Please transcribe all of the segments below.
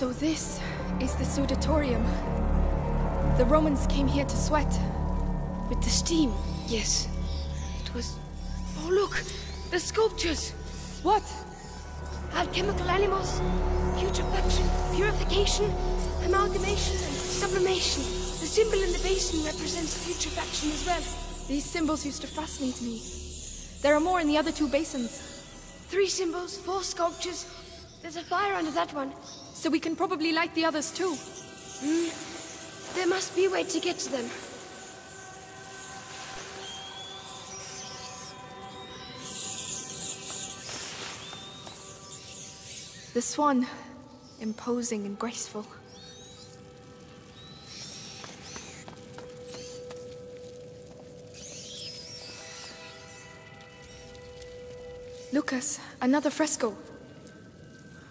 So this is the Sudatorium. The Romans came here to sweat. With the steam, yes. It was... Oh, look! The sculptures! What? Alchemical animals, putrefaction, purification, amalgamation, and sublimation. The symbol in the basin represents putrefaction as well. These symbols used to fascinate me. There are more in the other two basins. Three symbols, four sculptures. There's a fire under that one. So we can probably light the others too. Hmm. There must be a way to get to them. The swan, imposing and graceful. Lucas, another fresco.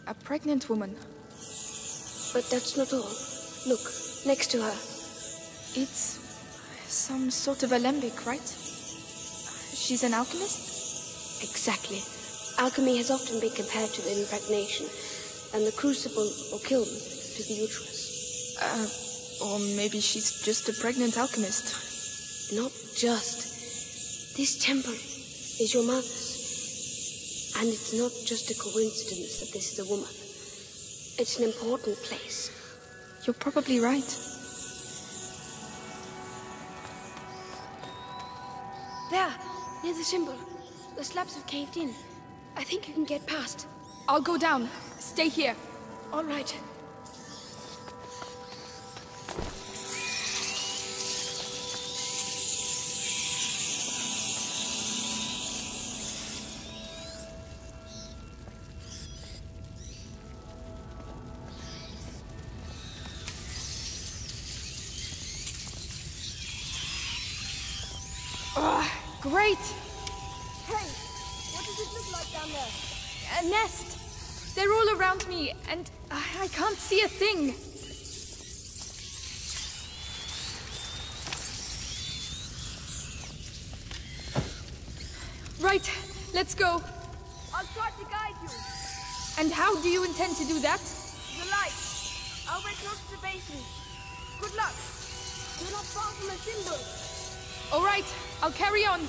A pregnant woman. But that's not all. Look, next to her. It's some sort of alembic, right? She's an alchemist? Exactly. Alchemy has often been compared to the impregnation, and the crucible or kiln to the uterus. Uh, or maybe she's just a pregnant alchemist. Not just. This temple is your mother's. And it's not just a coincidence that this is a woman. It's an important place. You're probably right. There, near the symbol. The slabs have caved in. I think you can get past. I'll go down. Stay here. All right. Thing. Right, let's go. I'll try to guide you. And how do you intend to do that? The light. I'll wait close to the basin. Good luck. You're not far from the symbol. All right, I'll carry on.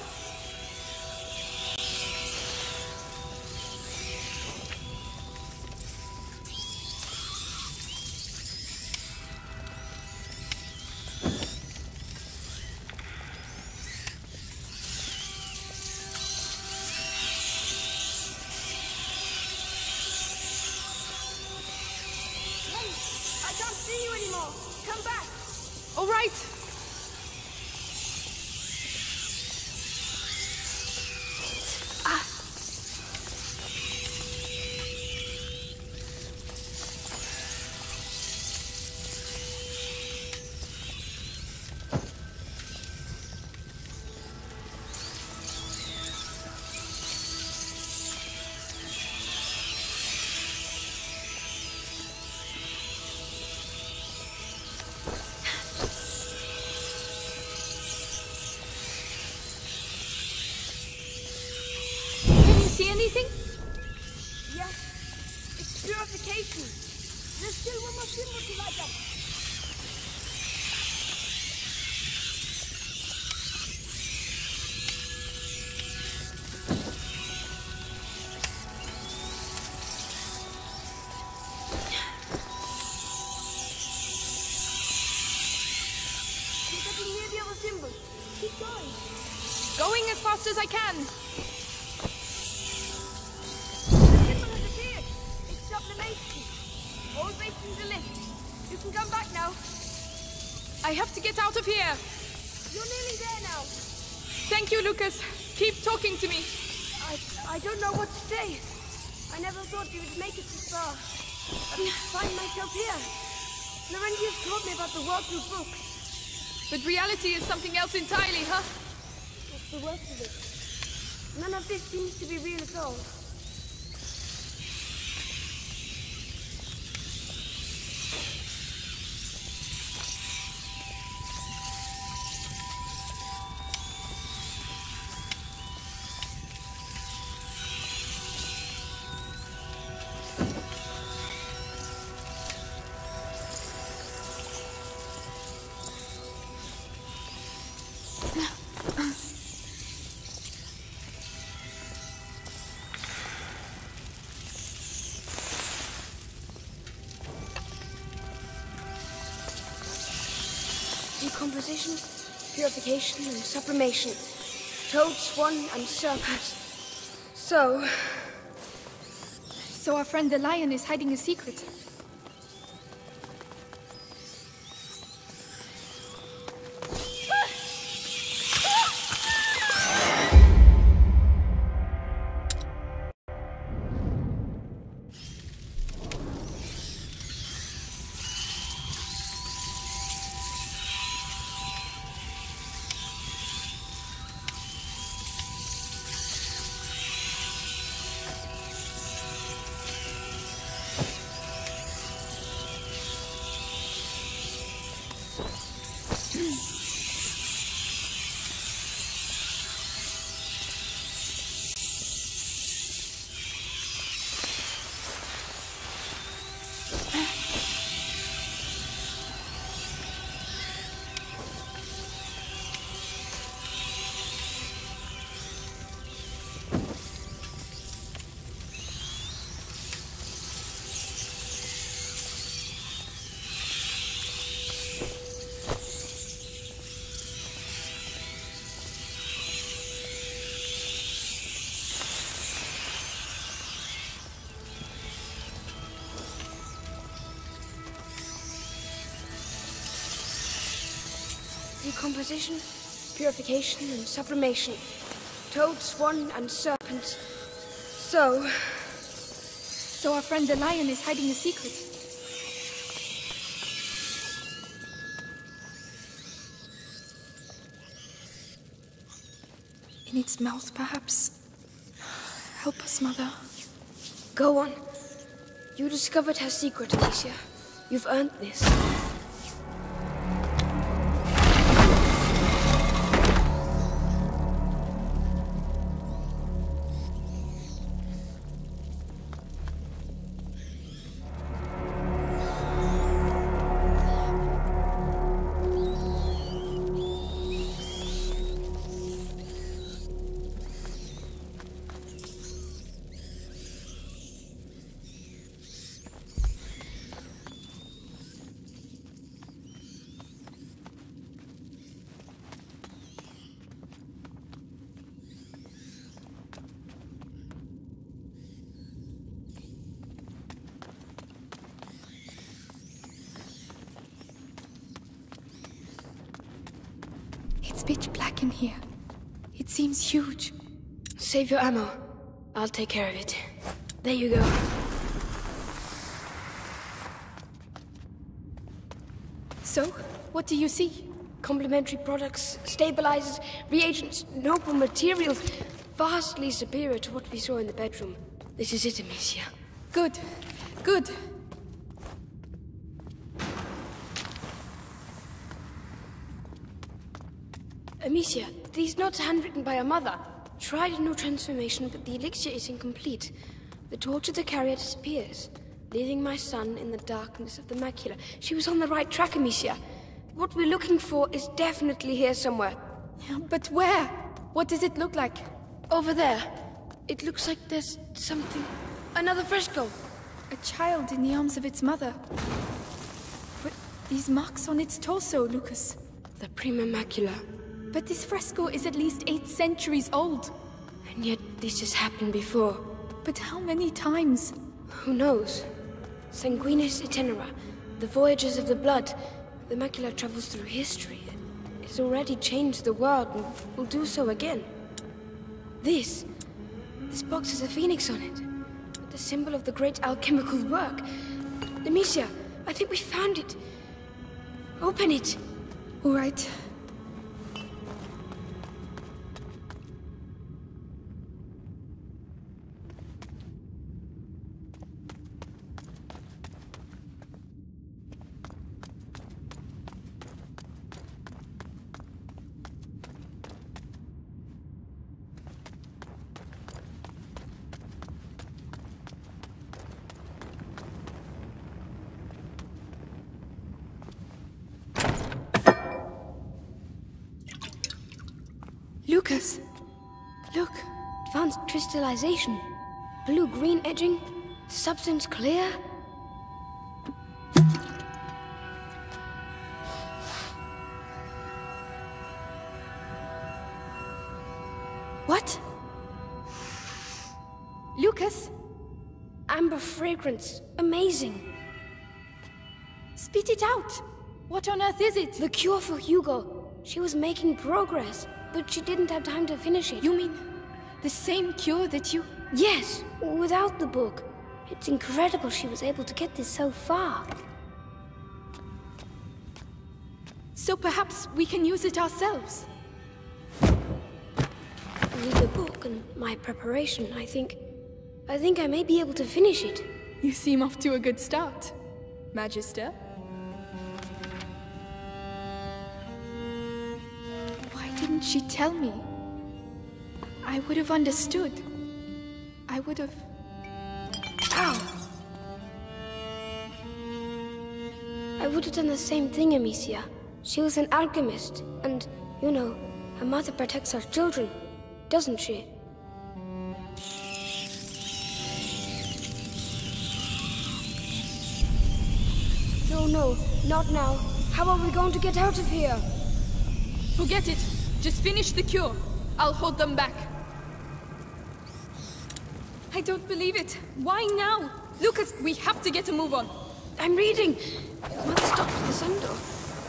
Reality is something else entirely, huh? What's the worst of it? None of this seems to be real at all. Purification, and sublimation. Toad, swan, and serpent. So... So our friend the lion is hiding a secret. Decomposition, purification, and sublimation. Toad, swan, and serpent. So... So our friend the lion is hiding a secret. In its mouth, perhaps. Help us, Mother. Go on. You discovered her secret, Amicia. You've earned this. Save your ammo. I'll take care of it. There you go. So, what do you see? Complementary products, stabilizers, reagents, noble materials, vastly superior to what we saw in the bedroom. This is it, Amicia. Good. Good. Amicia, these notes handwritten by your mother. Tried a new transformation, but the elixir is incomplete. The torch of the carrier disappears, leaving my son in the darkness of the macula. She was on the right track, Amicia. What we're looking for is definitely here somewhere. Yeah, But where? What does it look like? Over there. It looks like there's something. Another fresco. A child in the arms of its mother. But these marks on its torso, Lucas. The prima macula. But this fresco is at least eight centuries old. And yet this has happened before. But how many times? Who knows? Sanguinis itinera, the voyages of the blood. The macula travels through history. It's already changed the world and will do so again. This. This box has a phoenix on it. The symbol of the great alchemical work. Amicia, I think we found it. Open it. All right. Blue-green edging, substance clear. What? Lucas? Amber fragrance. Amazing. Spit it out. What on earth is it? The cure for Hugo. She was making progress, but she didn't have time to finish it. You mean the same cure that you... Yes, without the book. It's incredible she was able to get this so far. So perhaps we can use it ourselves. With the book and my preparation, I think... I think I may be able to finish it. You seem off to a good start, Magister. Why didn't she tell me? I would have understood. I would have... Ow! I would have done the same thing, Amicia. She was an alchemist, and, you know, a mother protects her children, doesn't she? No, no, not now. How are we going to get out of here? Forget it. Just finish the cure. I'll hold them back. I don't believe it. Why now? Lucas, we have to get a move on. I'm reading. Mother stopped at the sun door.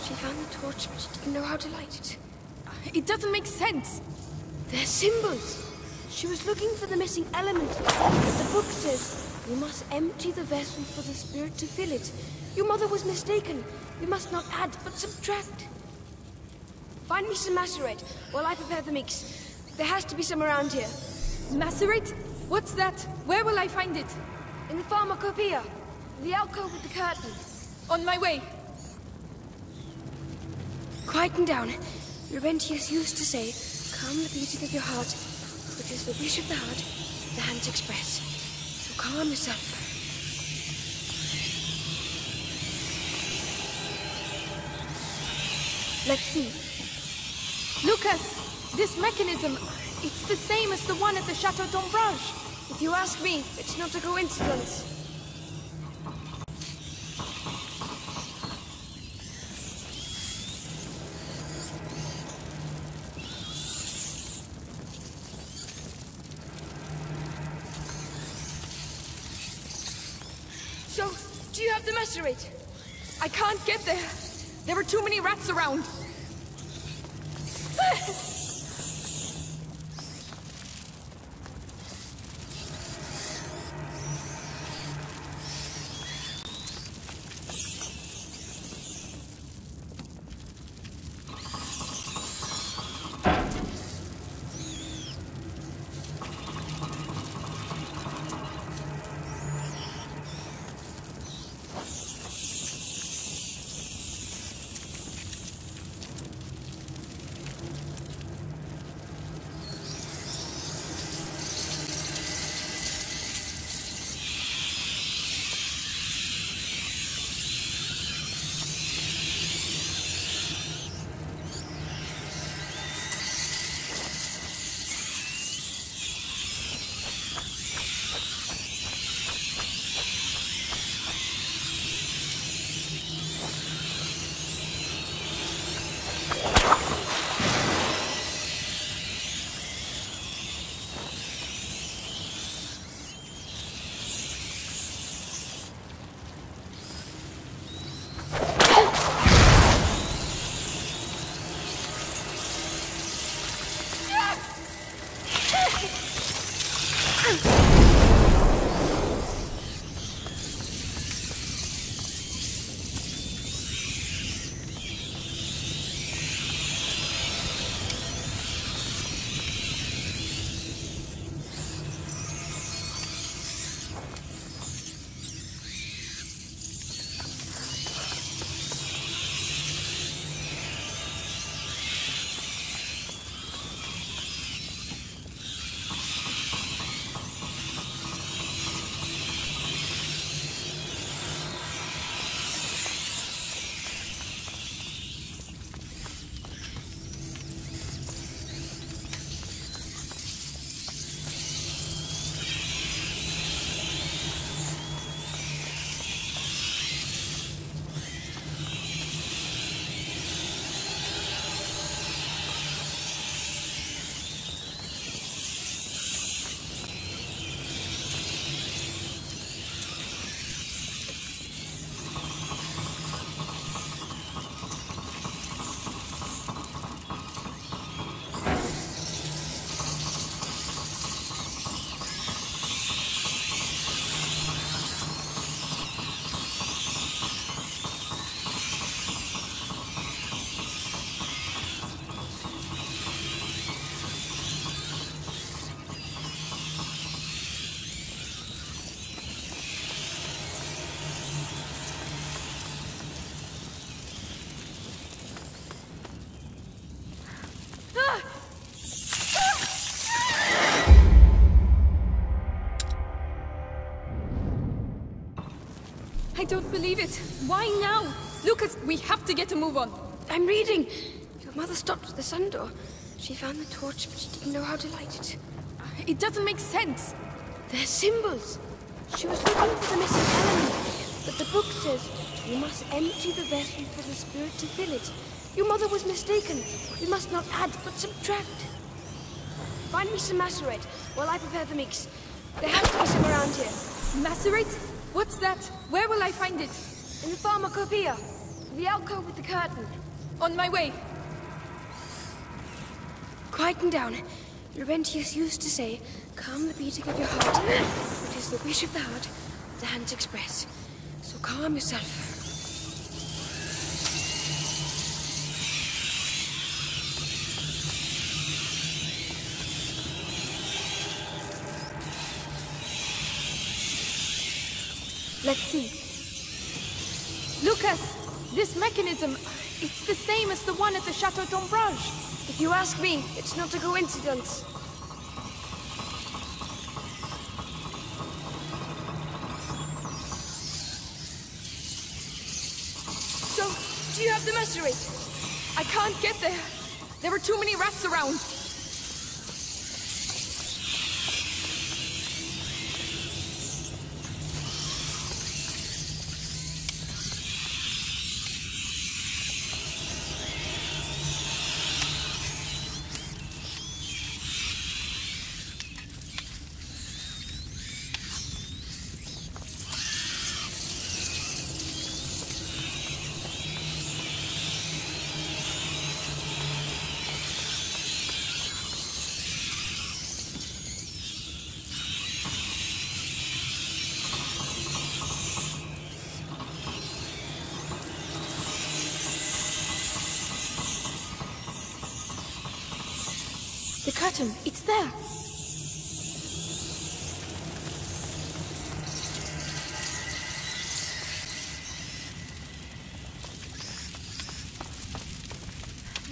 She found the torch, but she didn't know how to light it. Ah, it doesn't make sense. They're symbols. She was looking for the missing element. The book says, you must empty the vessel for the spirit to fill it. Your mother was mistaken. We must not add, but subtract. Find me some macerate while I prepare the mix. There has to be some around here. Macerate? What's that? Where will I find it? In the pharmacopoeia. The alcove with the curtain. On my way. Quieten down. Laurentius used to say, calm the beating of your heart, which is the wish of the heart, the hands express. So calm yourself. Let's see. Lucas! This mechanism, it's the same as the one at the Chateau d'Ombrage. If you ask me, it's not a coincidence. So, do you have the macerate? I can't get there. There were too many rats around. Believe it. Why now? Lucas, we have to get a move on. I'm reading. Your mother stopped at the sun door. She found the torch, but she didn't know how to light it. It doesn't make sense. They're symbols. She was looking for the missing element, but the book says you must empty the vessel for the spirit to fill it. Your mother was mistaken. We must not add, but subtract. Find me some macerate while I prepare the mix. There has to be some around here. Macerate? What's that? Where will I find it? In the pharmacopoeia. The alcove with the curtain. On my way. Quieten down. Laurentius used to say, calm the beating of your heart. It is the wish of the heart the hands express. So calm yourself. Let's see. Lucas! This mechanism, it's the same as the one at the Chateau d'Ombrage. If you ask me, it's not a coincidence. So, do you have the macerate? I can't get there. There are too many rats around. The curtain, it's there.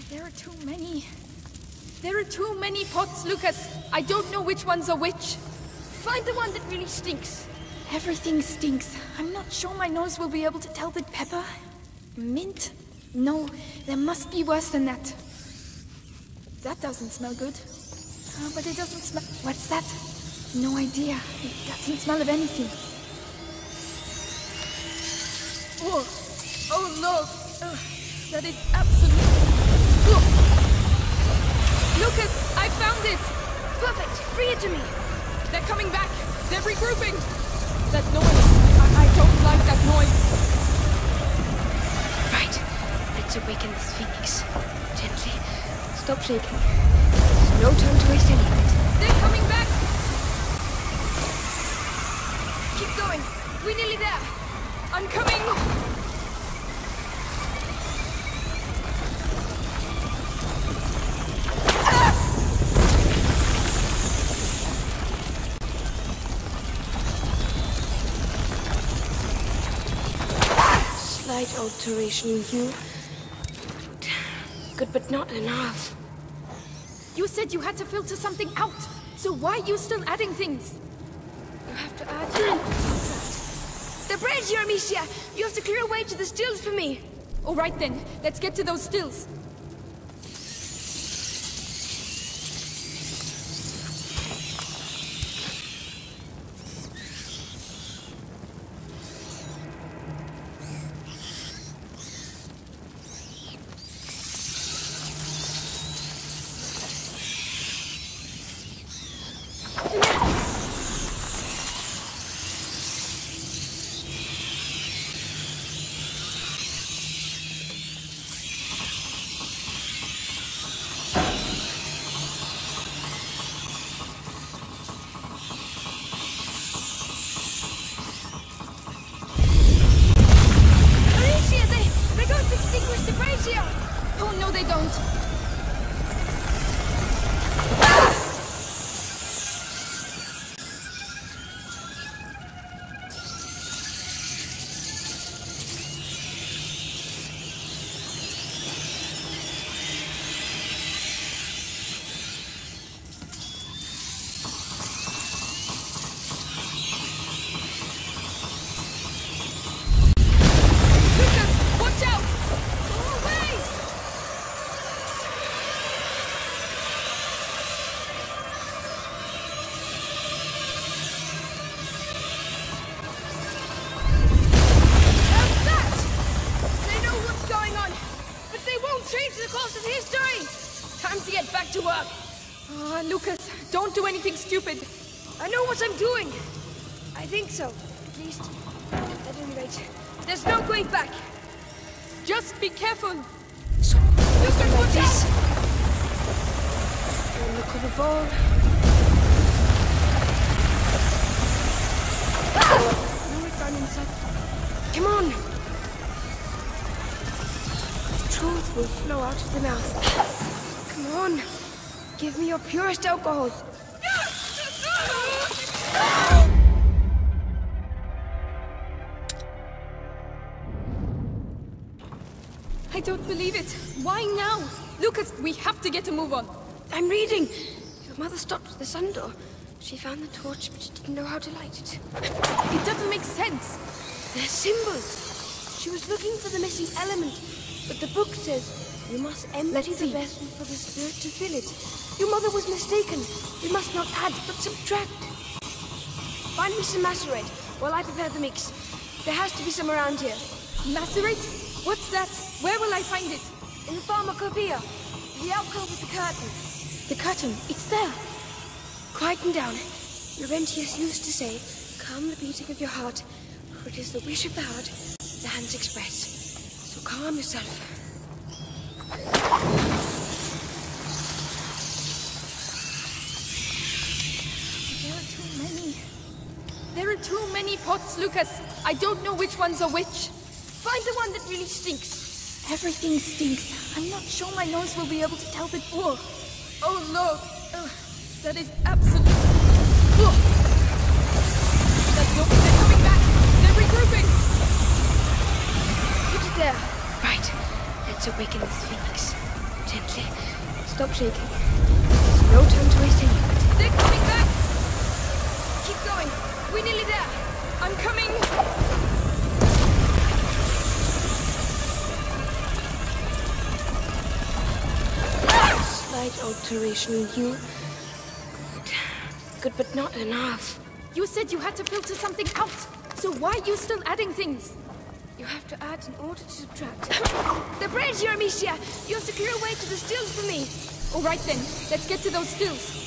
There are too many. There are too Lucas. I don't know which ones a which. Find the one that really stinks. Everything stinks. I'm not sure my nose will be able to tell the pepper. Mint? No, there must be worse than that. That doesn't smell good. Oh, but it doesn't smell. What's that? No idea. It doesn't smell of anything. Oh, oh no. Ugh, that is absolutely. Ugh. Lucas, found it! Perfect. Bring it to me. They're coming back. They're regrouping. That noise. I, I don't like that noise. Right. Let's awaken this phoenix. Gently. Stop shaking. There's no time to waste any of it. They're coming back. Keep going. We're nearly there. I'm coming. Alteration in you. Good, but not enough. You said you had to filter something out. So why are you still adding things? You have to add... the bridge, Amicia! You have to clear a way to the stills for me. All right then. Let's get to those stills. Just be careful. So, Lucas, like watch this. out! Look at the ball. Ah! Inside. Come on. The truth will flow out of the mouth. Come on. Give me your purest alcohol. Don't believe it. Why now? Lucas, we have to get a move on. I'm reading. Your mother stopped at the sun door. She found the torch, but she didn't know how to light it. It doesn't make sense. They're symbols. She was looking for the missing element, but the book says you must empty Let's the see. vessel for the spirit to fill it. Your mother was mistaken. We must not add, but subtract. Find me some macerate while I prepare the mix. There has to be some around here. Macerate? What's that? Where will I find it? In the pharmacopoeia, the alcove with the curtain. The curtain. It's there. Quieten down. Laurentius used to say, calm the beating of your heart, for it is the wish of the heart the hands express. So calm yourself. There are too many. There are too many pots, Lucas. I don't know which ones are which. Find the one that really stinks. Everything stinks. I'm not sure my nose will be able to tell the poor. Oh no. Ugh, that is absolute. Ugh. That's no, they're coming back. They're regrouping. Put it there. Right. Let's awaken the phoenix. Gently. Stop shaking. There's no time to waste any of it. They're coming back. Keep going. We're nearly there. I'm coming. Slight alteration in you. Good. Good, but not enough. You said you had to filter something out. So why are you still adding things? You have to add in order to subtract. the bridge, Amicia! You have to clear a way to the stills for me. All right then. Let's get to those stills.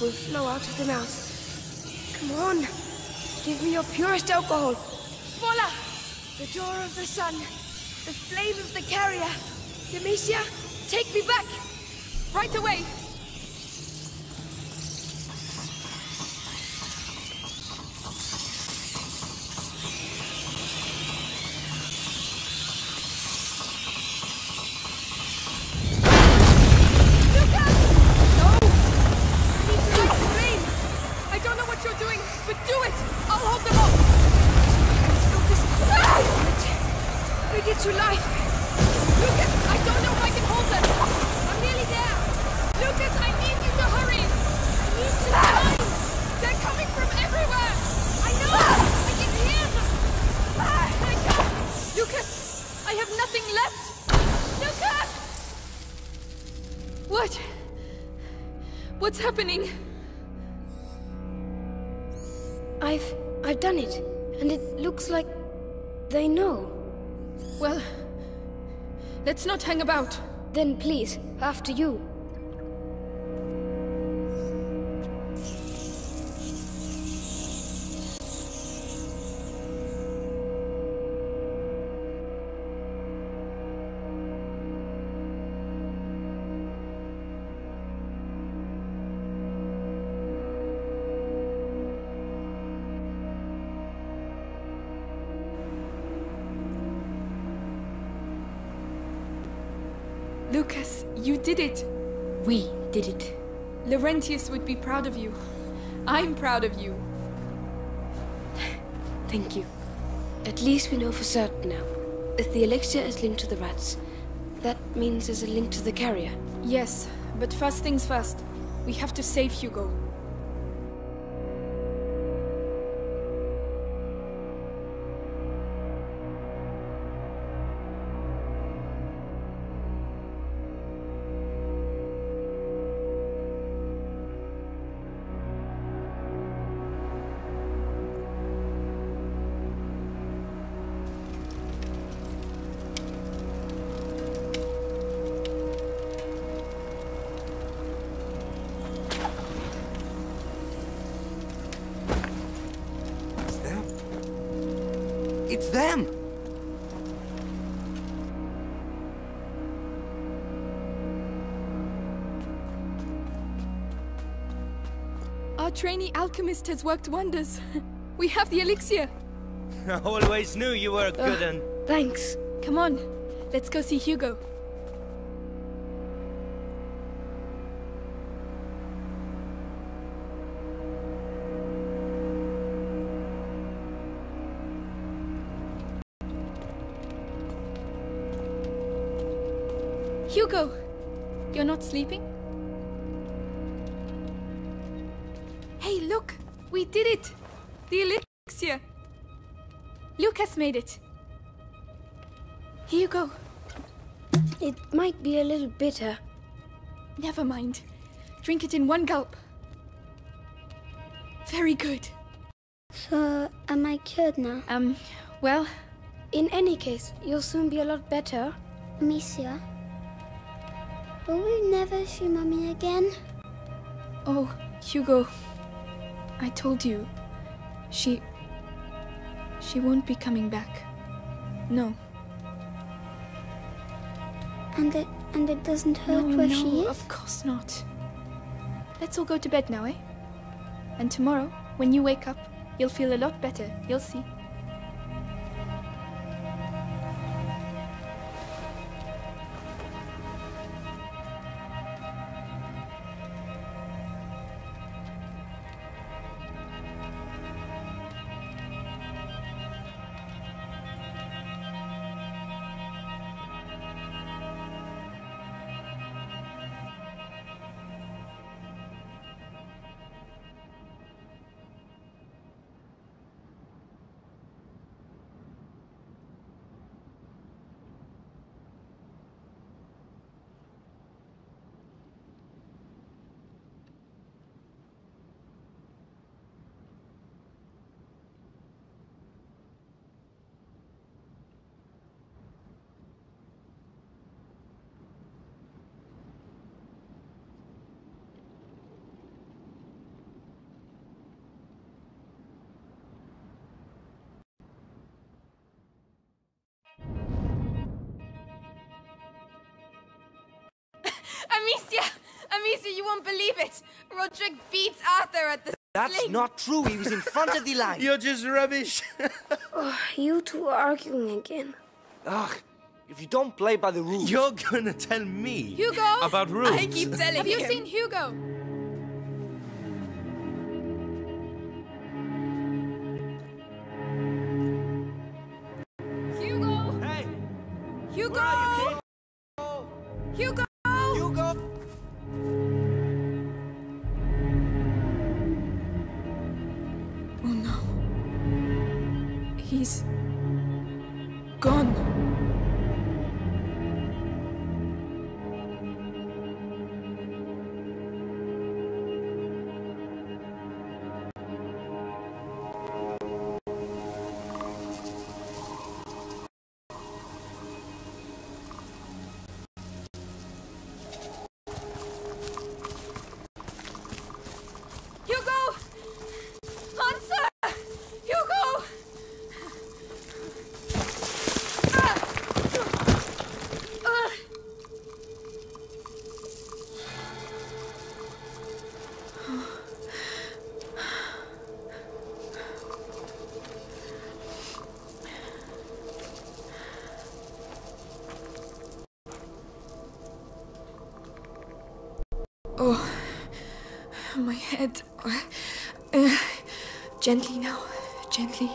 Will flow out of the mouth. Come on. Give me your purest alcohol. Voila! The door of the sun. The flame of the carrier. Demetia, take me back. Right away. About. Then please, after you. Did it. We did it. Laurentius would be proud of you. I'm proud of you. Thank you. At least we know for certain now. If the elixir is linked to the rats, that means there's a link to the carrier. Yes, but first things first. We have to save Hugo. Alchemist has worked wonders. We have the elixir. I always knew you were a good un. Thanks. Come on, let's go see Hugo. Hugo, you're not sleeping? Did it! The elixir! Lucas made it! Here you go. It might be a little bitter. Never mind. Drink it in one gulp. Very good. So, am I cured now? Um, well, In any case, you'll soon be a lot better. Amicia? Will we never see Mummy again? oh, Hugo. I told you. She. She won't be coming back. No. And it and it doesn't hurt no, where no, she is? of course not. Let's all go to bed now, eh? And tomorrow, when you wake up, you'll feel a lot better. You'll see. You won't believe it! Rodric beats Arthur at the That's sling. not true. He was in front of the line. You're just rubbish. Oh, you two are arguing again. Ugh, if you don't play by the rules. You're gonna tell me Hugo! about rules. I keep telling you Have you seen Hugo? Hugo! Gently now, gently.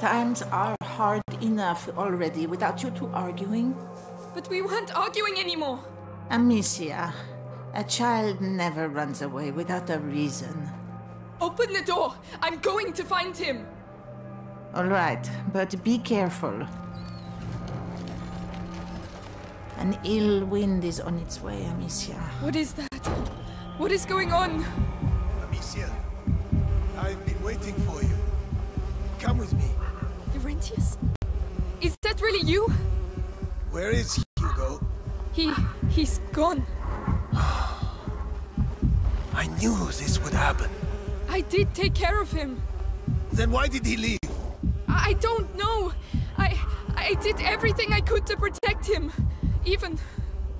Times are hard enough already without you two arguing. But we weren't arguing anymore. Amicia, a child never runs away without a reason. Open the door. I'm going to find him. All right, but be careful. An ill wind is on its way, Amicia. What is that? What is going on? Amicia, I've been waiting for you. Laurentius? Is that really you? Where is Hugo? He. he's gone. I knew this would happen. I did take care of him. Then why did he leave? I, I don't know. I. I did everything I could to protect him. Even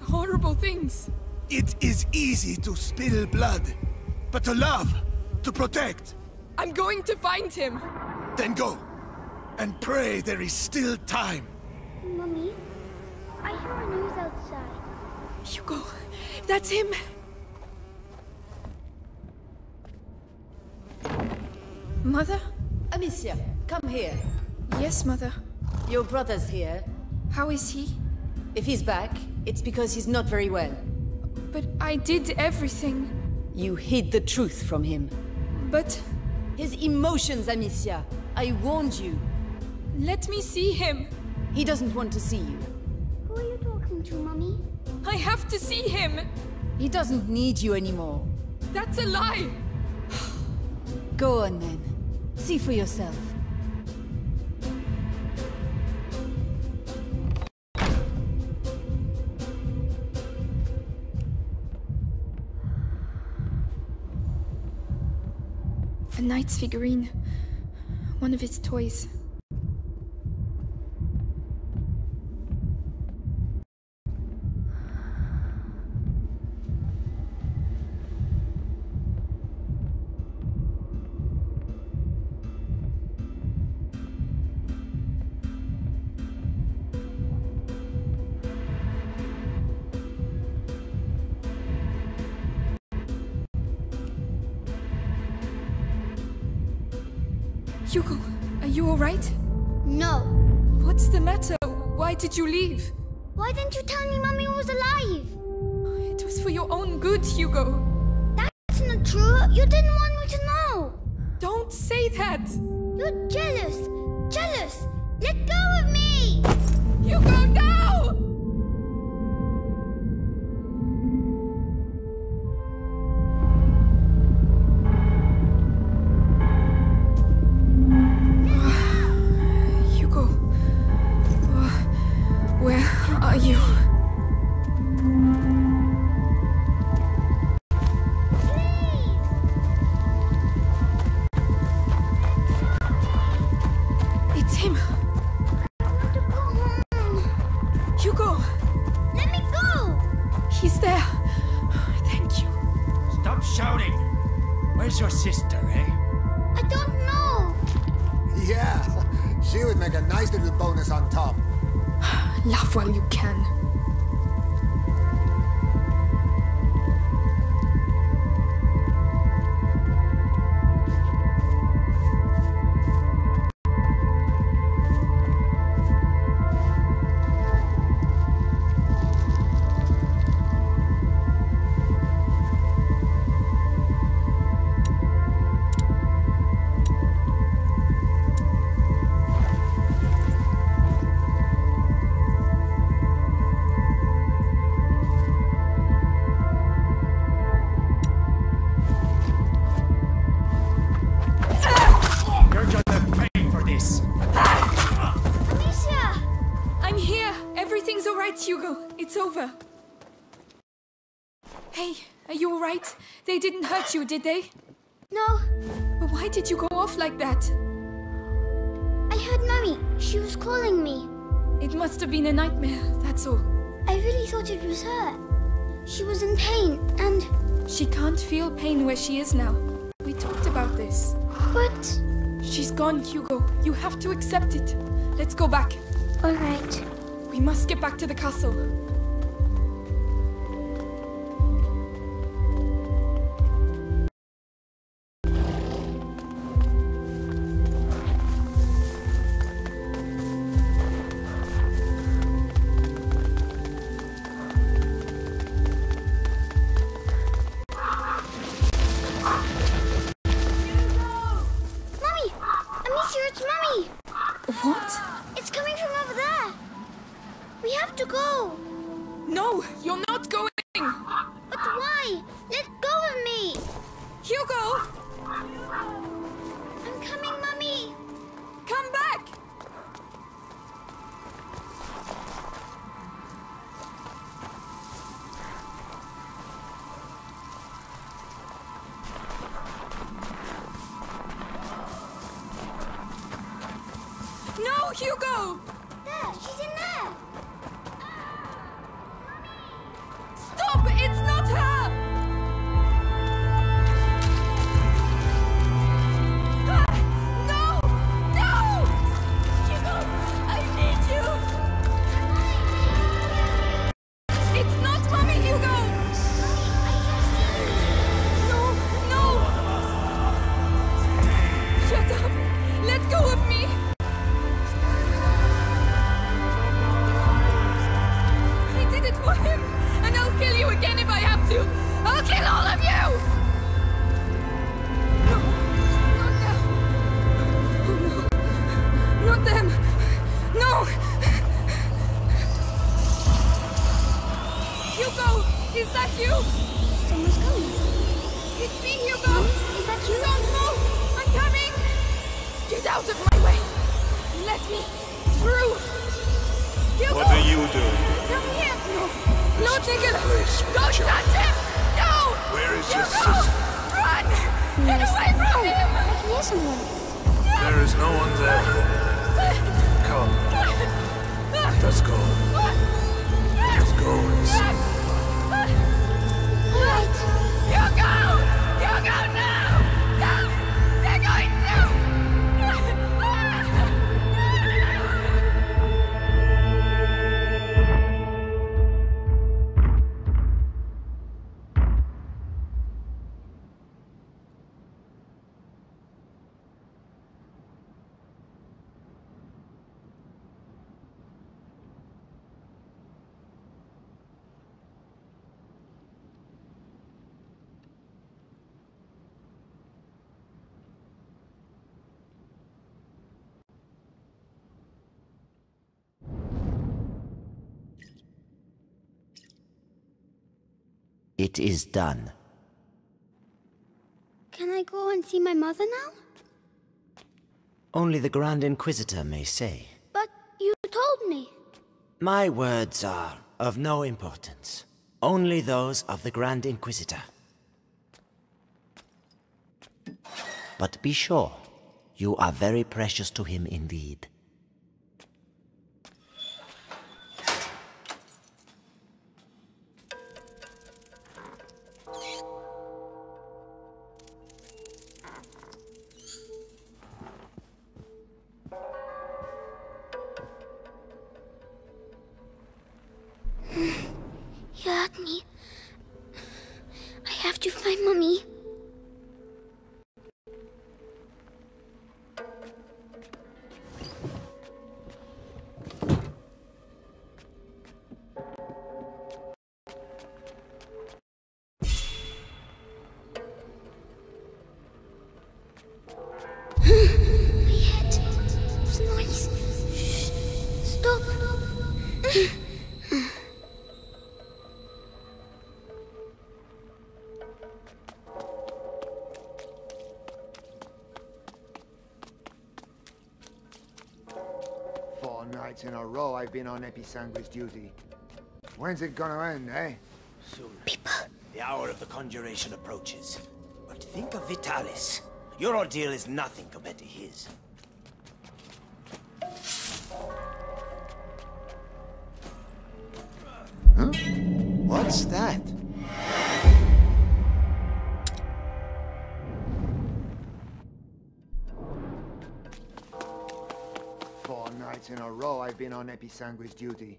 horrible things. It is easy to spill blood, but to love, to protect, I'm going to find him. then go. And pray there is still time. Mummy, I hear a noise outside. Hugo, that's him. Mother? Amicia, come here. Yes, Mother. Your brother's here. How is he? If he's back, it's because he's not very well. But I did everything. You hid the truth from him. But His emotions, Amicia. I warned you. Let me see him. He doesn't want to see you. Who are you talking to, Mummy? I have to see him. He doesn't need you anymore. That's a lie. Go on then. See for yourself. A knight's figurine. One of his toys. Did you leave? Why didn't you tell me Mummy was alive? It was for your own good, Hugo. That's not true. You didn't want me to know. Don't say that! You're jealous. Jealous. Let go of me. Did they? No, But why did you go off like that? I heard Mummy. She was calling me. It must have been a nightmare, that's all. I really thought it was her. She was in pain, and. She can't feel pain where she is now. We talked about this. But. She's gone, Hugo. You have to accept it. Let's go back. Alright. We must get back to the castle. It is done. Can I go and see my mother now? Only the Grand Inquisitor may say. But you told me. My words are of no importance. Only those of the Grand Inquisitor. But be sure, you are very precious to him indeed. Nights in a row I've been on Episanguis duty. When's it gonna end, eh? Soon. The hour of the conjuration approaches. But think of Vitalis. Your ordeal is nothing compared to his. On Episanguis duty.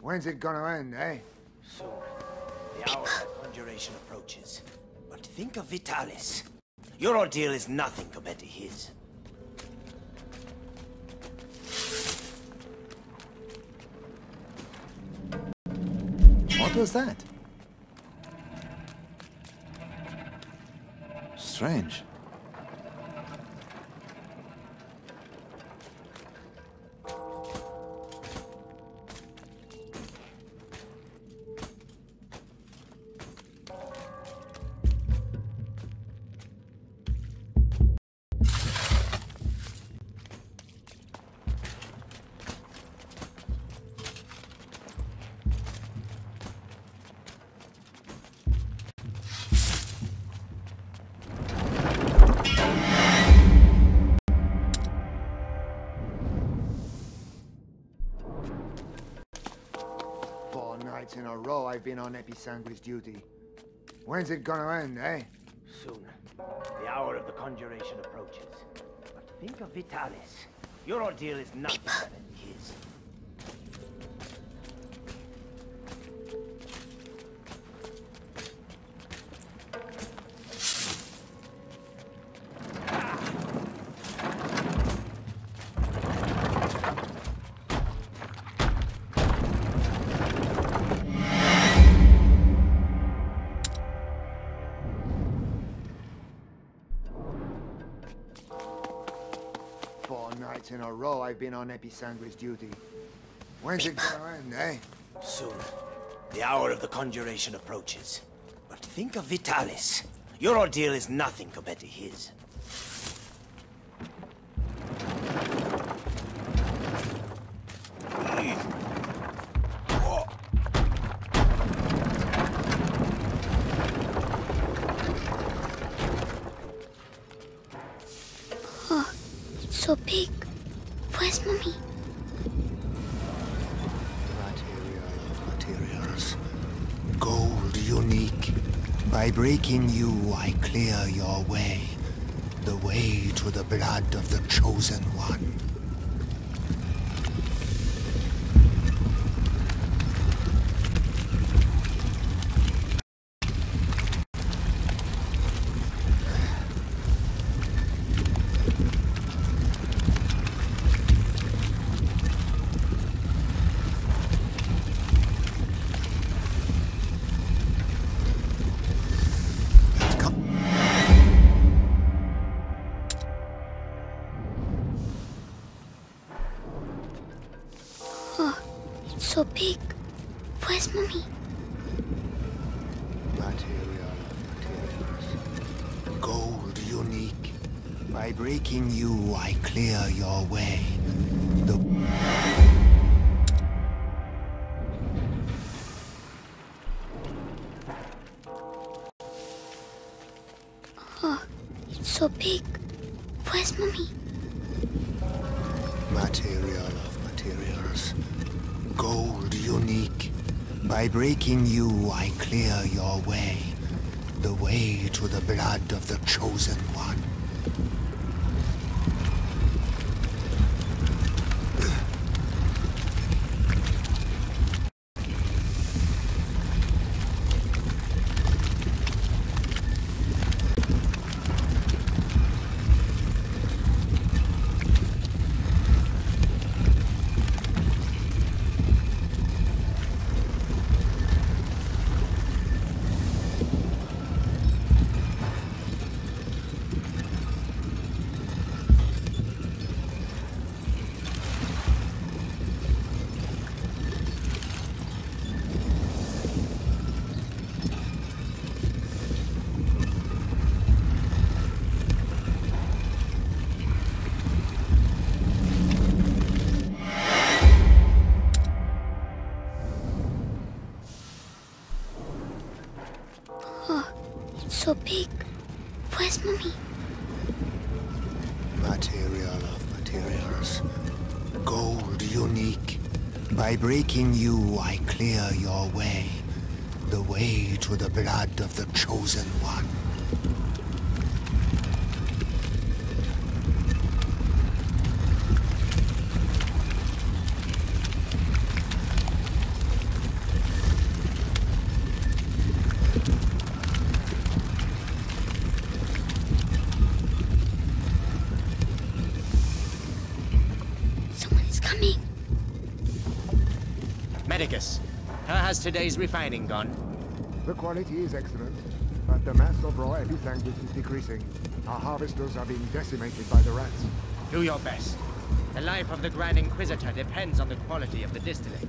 When's it gonna end, eh? Soon. The hour of conjuration approaches. But think of Vitalis. Your ordeal is nothing compared to his. What was that? Strange. On Episanguis duty. When's it gonna end, eh? Soon. The hour of the conjuration approaches. But think of Vitalis. Your ordeal is not. nothing on Episanguis duty. When's it gonna end, eh? Soon. The hour of the conjuration approaches. But think of Vitalis. Your ordeal is nothing compared to his. Breaking you, I clear your way. The way to the blood of the chosen one. So big. Where's Mummy? Material of materials. Gold unique. By breaking you, I clear your way. The way to the blood of the chosen one. How has today's refining gone? The quality is excellent, but the mass of raw episanguis is decreasing. Our harvesters are being decimated by the rats. Do your best. The life of the Grand Inquisitor depends on the quality of the distillate.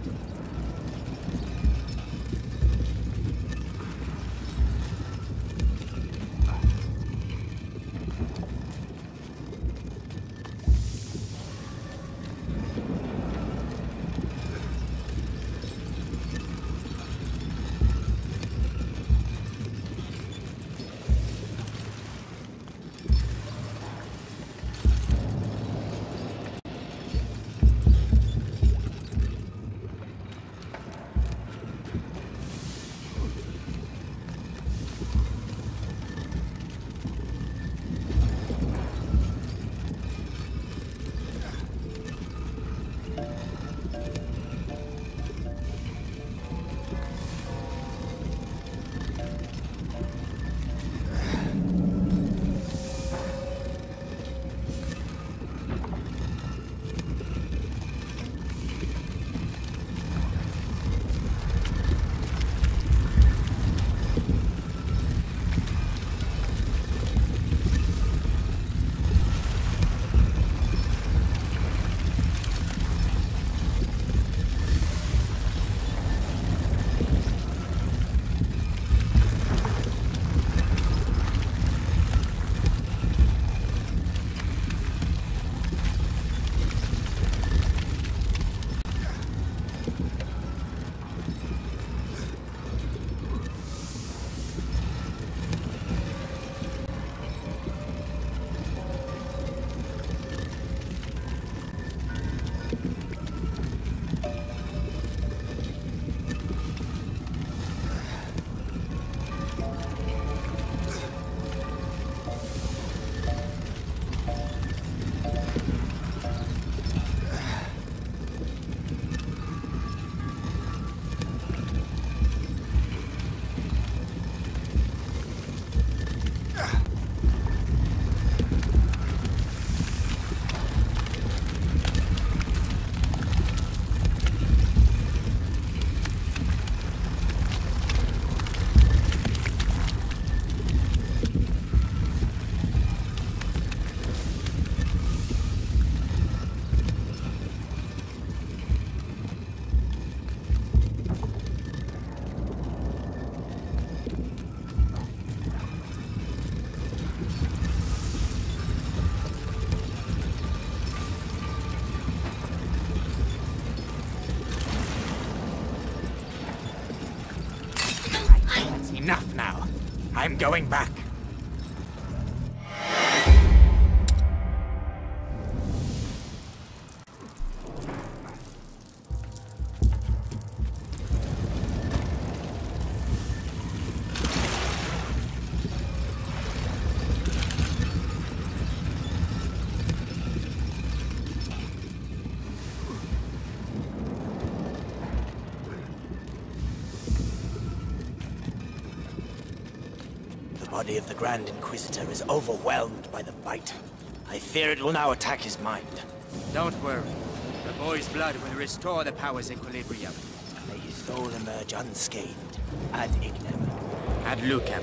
Going back. Body of the Grand Inquisitor is overwhelmed by the bite. I fear it will now attack his mind. Don't worry. The boy's blood will restore the power's equilibrium. May his soul emerge unscathed. Ad ignem. Ad lucem.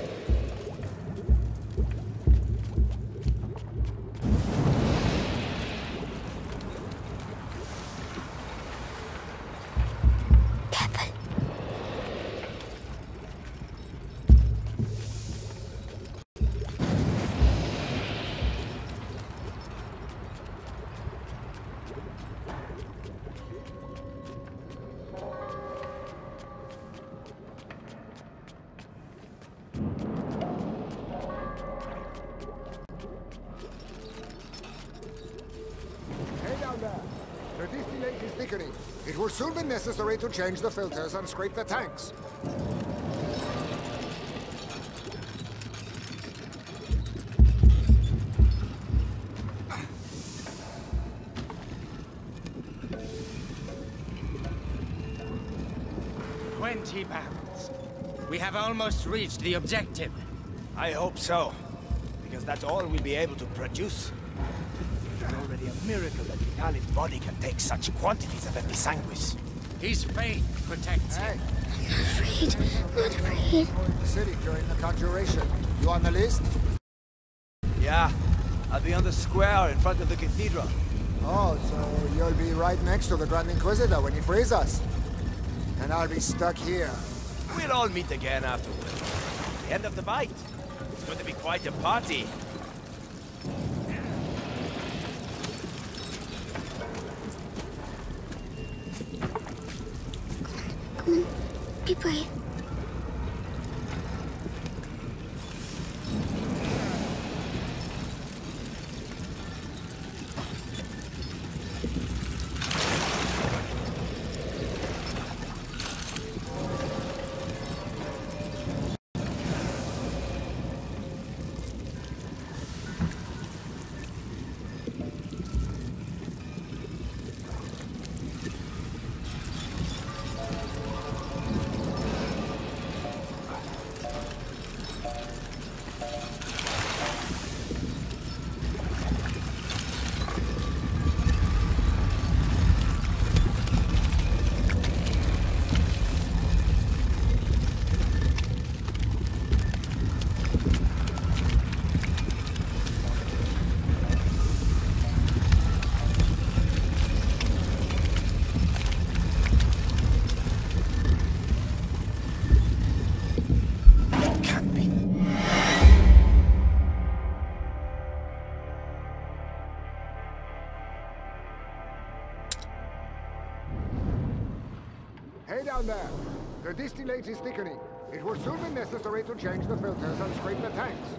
Necessary to change the filters and scrape the tanks. Twenty barrels. We have almost reached the objective. I hope so. Because that's all we'll be able to produce. It's already a miracle that Vitalis' body can take such quantities of episanguis. His faith protects him. Afraid, not afraid. The city during the conjuration. You on the list? Yeah. I'll be on the square in front of the cathedral. Oh, so you'll be right next to the Grand Inquisitor when he frees us. And I'll be stuck here. We'll all meet again afterward. The end of the bite. It's going to be quite a party. Hey down there. The distillate is thickening. It will soon be necessary to change the filters and scrape the tanks.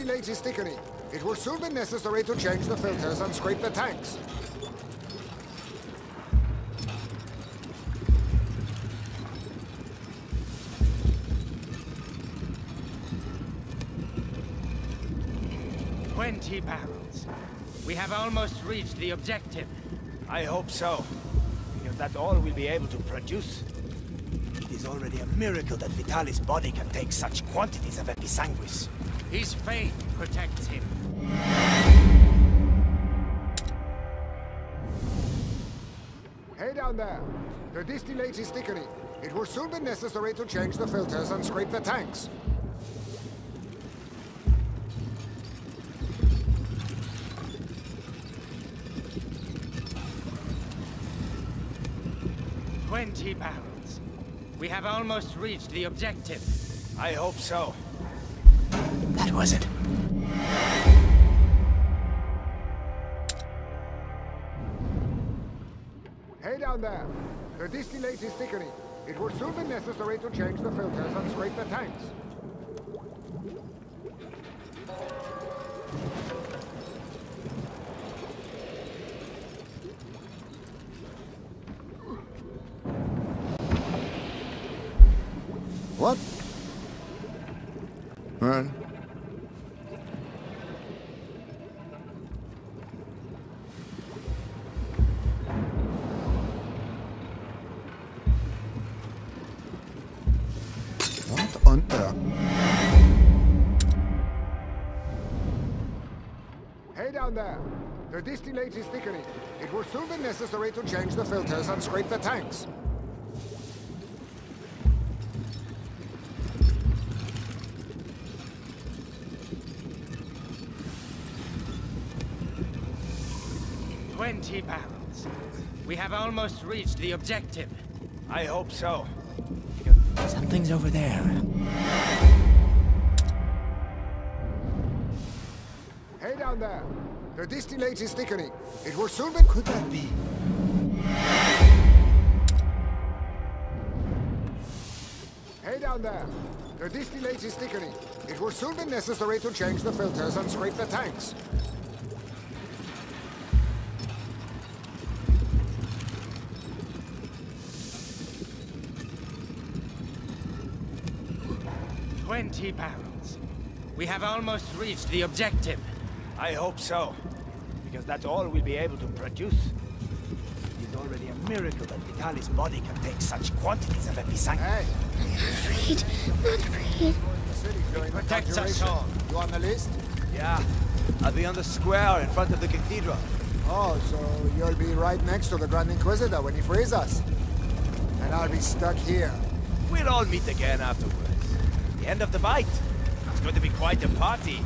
The distillate is thickening. It will soon be necessary to change the filters and scrape the tanks. Twenty barrels. We have almost reached the objective. I hope so. Because that's all we'll be able to produce. It is already a miracle that Vitalis' body can take such quantities of episanguis. His faith protects him. Hey down there. The distillate is thickening. It will soon be necessary to change the filters and scrape the tanks. Twenty barrels. We have almost reached the objective. I hope so. That was it. Hey down there. The distillate is thickening. It will soon be necessary to change the filters and scrape the tanks. The distillate is thickening. It will soon be necessary to change the filters and scrape the tanks. Twenty barrels. We have almost reached the objective. I hope so. Something's over there. The distillate is thickening. It will soon be... Could that be? Hey down there. The distillate is thickening. It will soon be necessary to change the filters and scrape the tanks. Twenty barrels. We have almost reached the objective. I hope so. Because that's all we'll be able to produce. It is already a miracle that Vitalis' body can take such quantities of episanguis. Hey, Afraid, not afraid. the city's going to Protects us all. You on the list? Yeah. I'll be on the square in front of the cathedral. Oh, so you'll be right next to the Grand Inquisitor when he frees us. And I'll be stuck here. We'll all meet again afterwards. The end of the bite. It's going to be quite a party.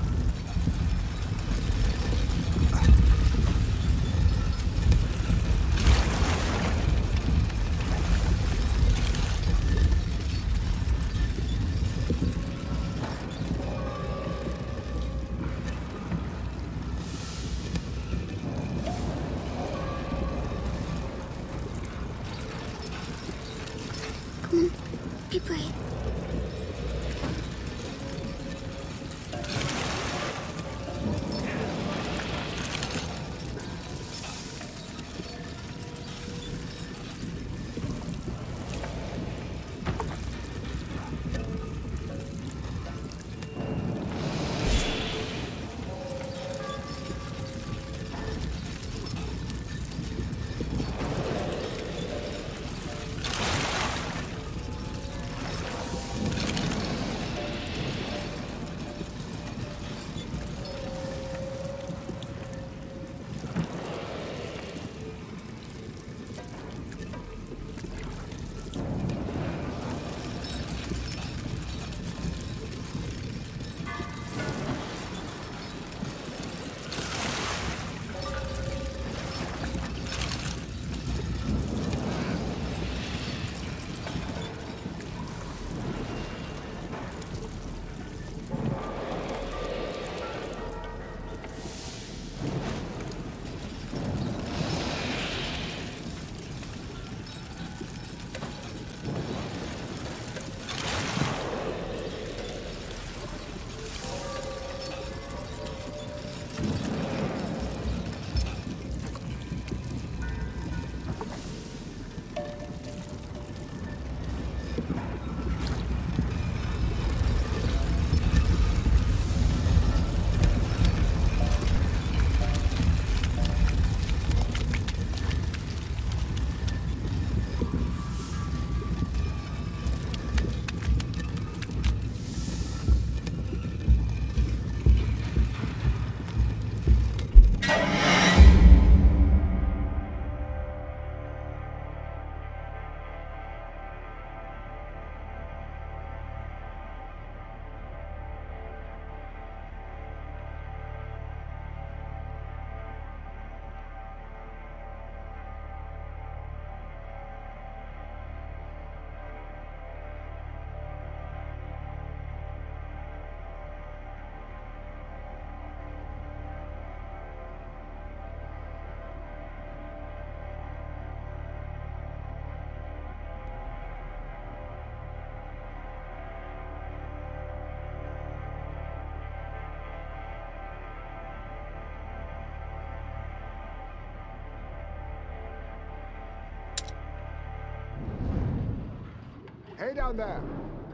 Hey down there.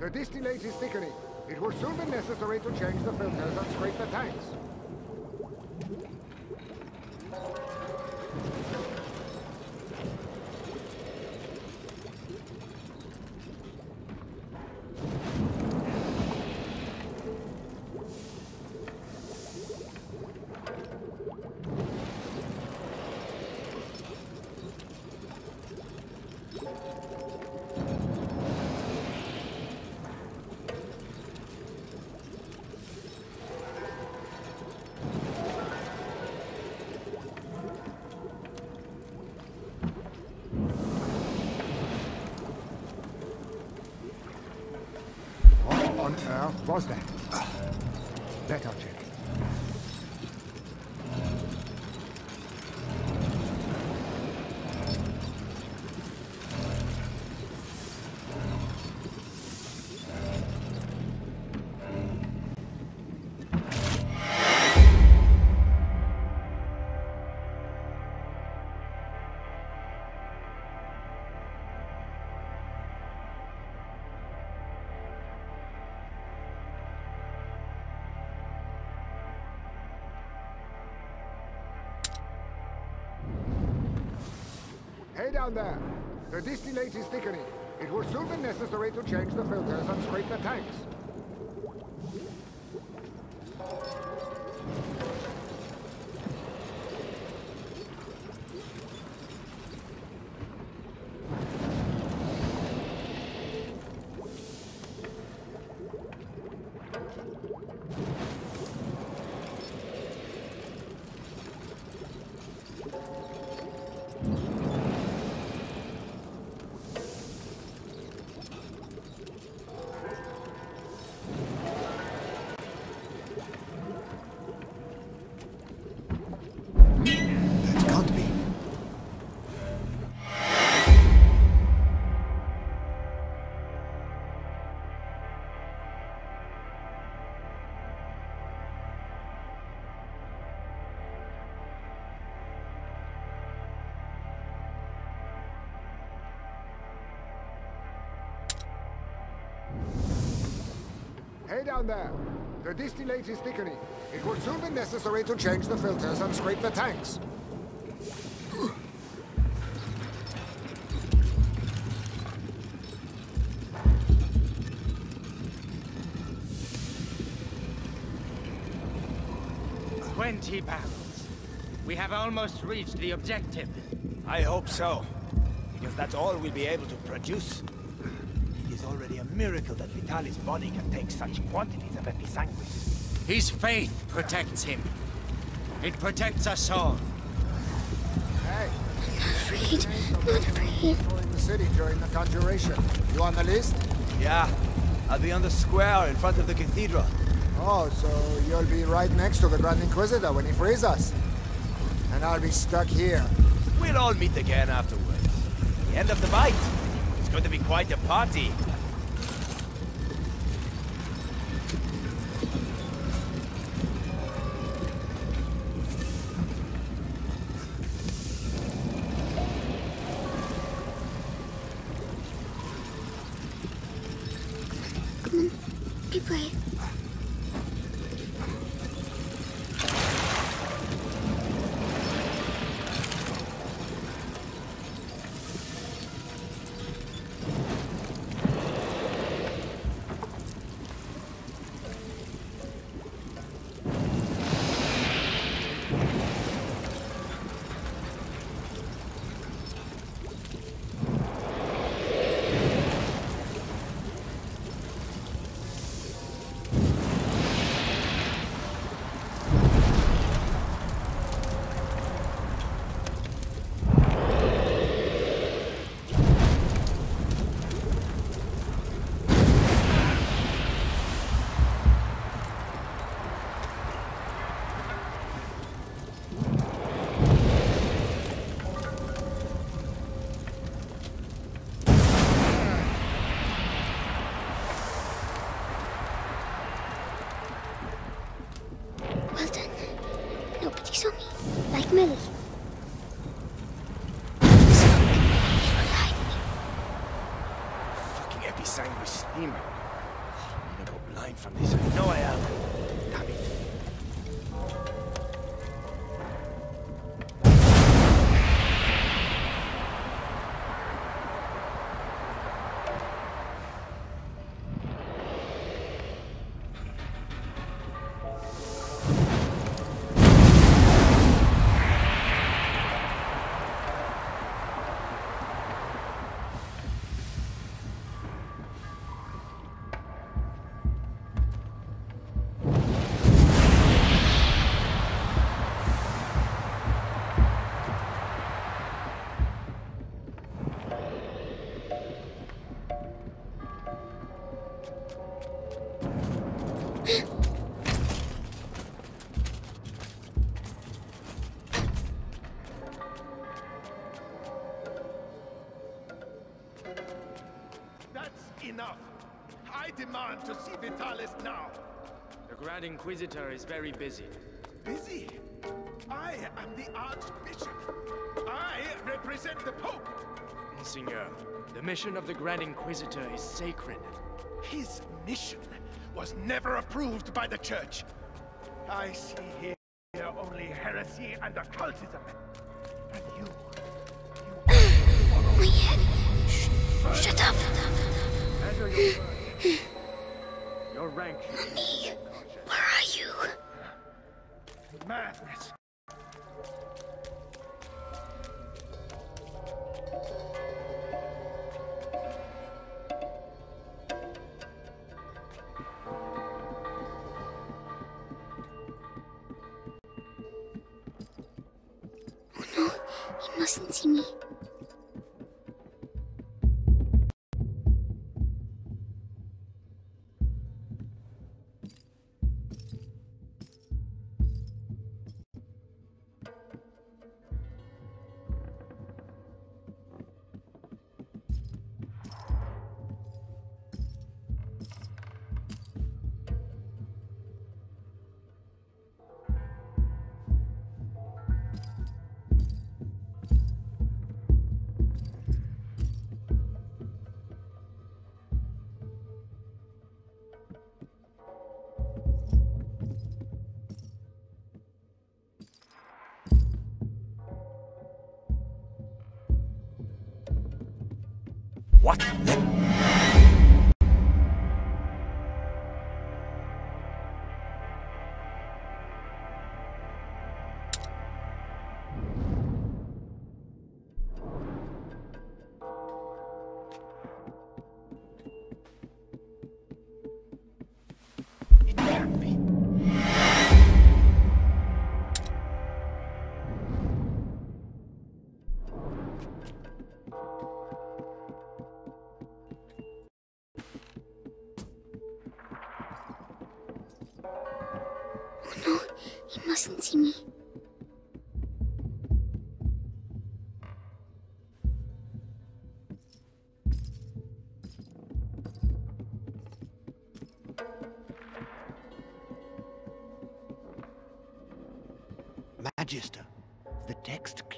The distillate is thickening. It will soon be necessary to change the filters and scrape the tanks. Uh, down there! The distillate is thickening. It will soon be necessary to change the filters and scrape the tanks. Down there! The distillate is thickening. It will soon be necessary to change the filters and scrape the tanks. Twenty barrels. We have almost reached the objective. I hope so. Because that's all we'll be able to produce. It is already a miracle that Vitalis' body can take such quantities of episanguis. His faith protects him. It protects us all. Hey, Afraid, not afraid. people in the city during the conjuration. You on the list? Yeah, I'll be on the square in front of the cathedral. Oh, so you'll be right next to the Grand Inquisitor when he frees us. And I'll be stuck here. We'll all meet again afterwards. The end of the bite. It's going to be quite a party. I demand to see Vitalis now. The Grand Inquisitor is very busy. Busy? I am the Archbishop. I represent the Pope. Monseigneur, the mission of the Grand Inquisitor is sacred. His mission was never approved by the Church. I see here only heresy and occultism. And you... My head. Shh, shut up. Your rank Me. Where are you? Madness.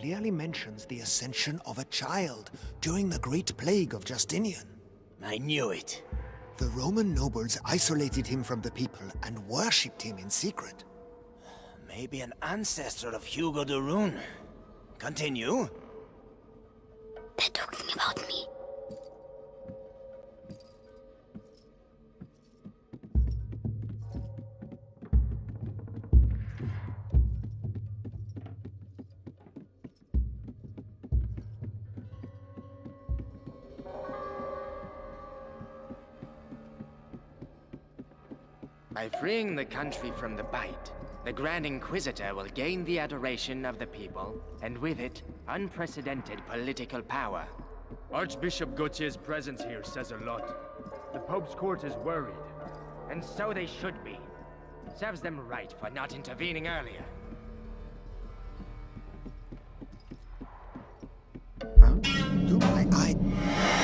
Clearly mentions the ascension of a child during the Great Plague of Justinian. I knew it. The Roman nobles isolated him from the people and worshipped him in secret. Maybe an ancestor of Hugo de Rune. Continue. By freeing the country from the Bite, the Grand Inquisitor will gain the adoration of the people, and with it, unprecedented political power. Archbishop Gautier's presence here says a lot. The Pope's court is worried. And so they should be. Serves them right for not intervening earlier. Huh? Do my eye...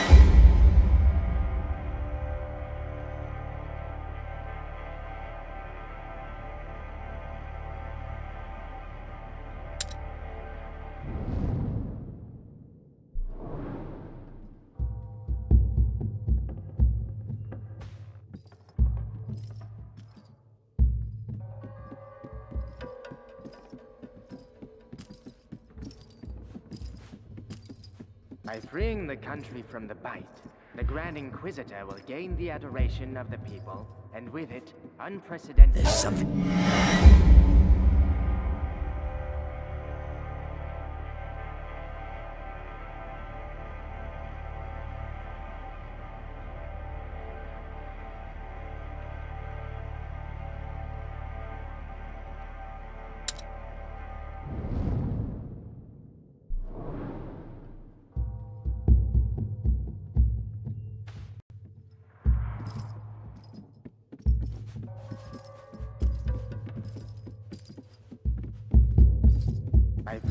freeing the country from the Bite, the Grand Inquisitor will gain the adoration of the people, and with it, unprecedented... There's something...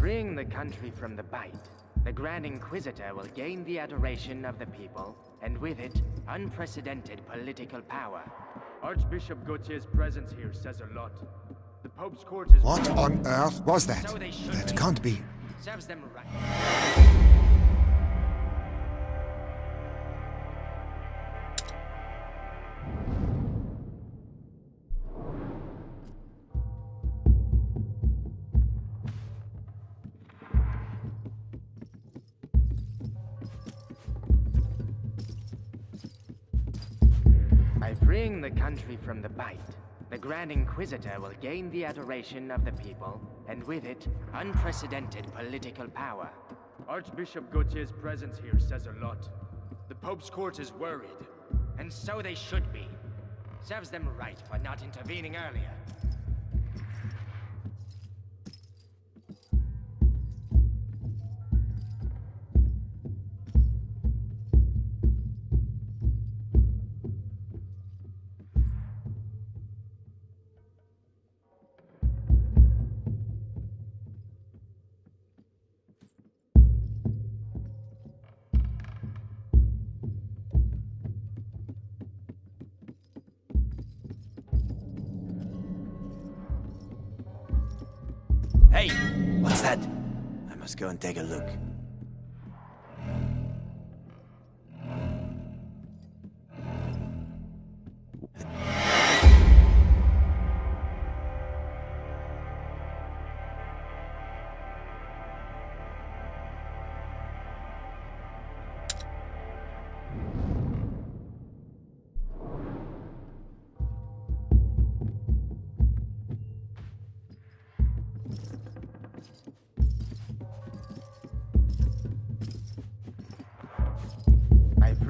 freeing the country from the Bite, the Grand Inquisitor will gain the adoration of the people, and with it, unprecedented political power. Archbishop Gautier's presence here says a lot. The Pope's court is... What on earth was that? So That can't be. Serves them right. Country from the Bite, the Grand Inquisitor will gain the adoration of the people, and with it, unprecedented political power. Archbishop Gautier's presence here says a lot. The Pope's court is worried. And so they should be. Serves them right for not intervening earlier. Go and take a look.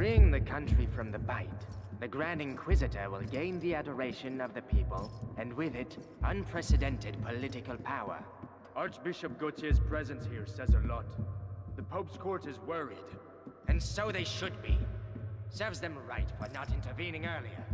Freeing the country from the Bite, the Grand Inquisitor will gain the adoration of the people, and with it, unprecedented political power. Archbishop Gautier's presence here says a lot. The Pope's court is worried. And so they should be. Serves them right for not intervening earlier.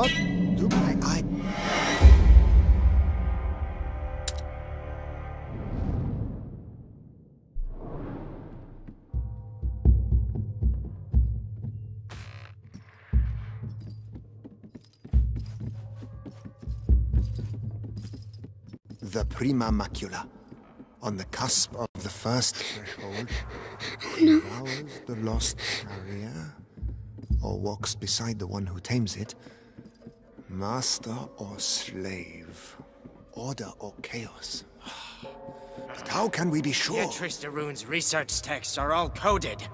What do my eye... The Prima Macula, on the cusp of the first threshold, oh, devours the lost carrier, or walks beside the one who tames it. Master or slave, order or chaos. But how can we be sure? Beatrice de research texts are all coded.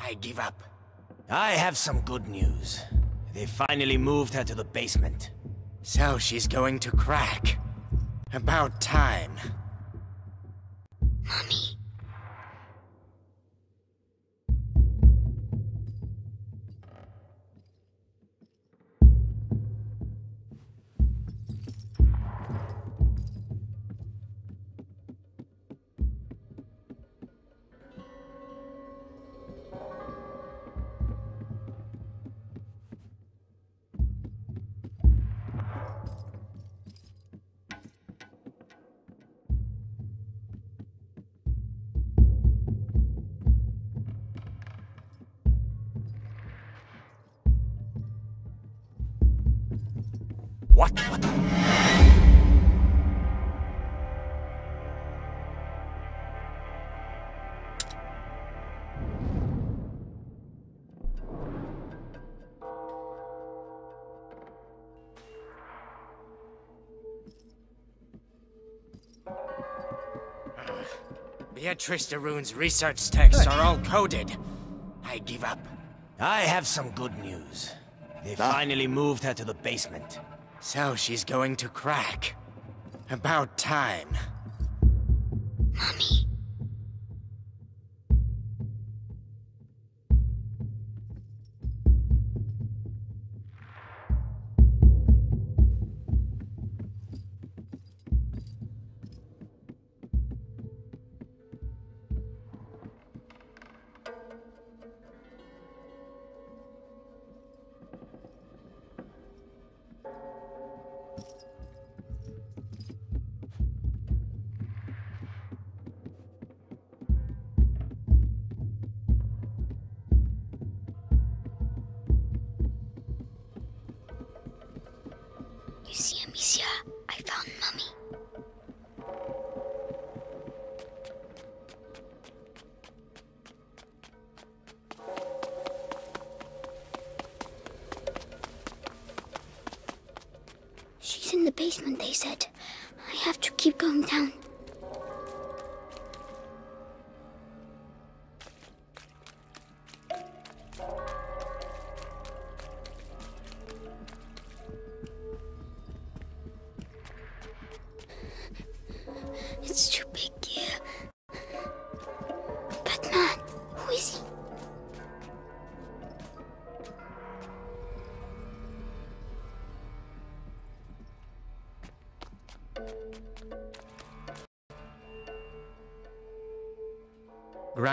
I give up. I have some good news. They finally moved her to the basement. So she's going to crack. About time. Beatrice de Rune's research texts are all coded. I give up. I have some good news. They ah. finally moved her to the basement. So she's going to crack. About time. Mommy. Basement, they said. I have to keep going down.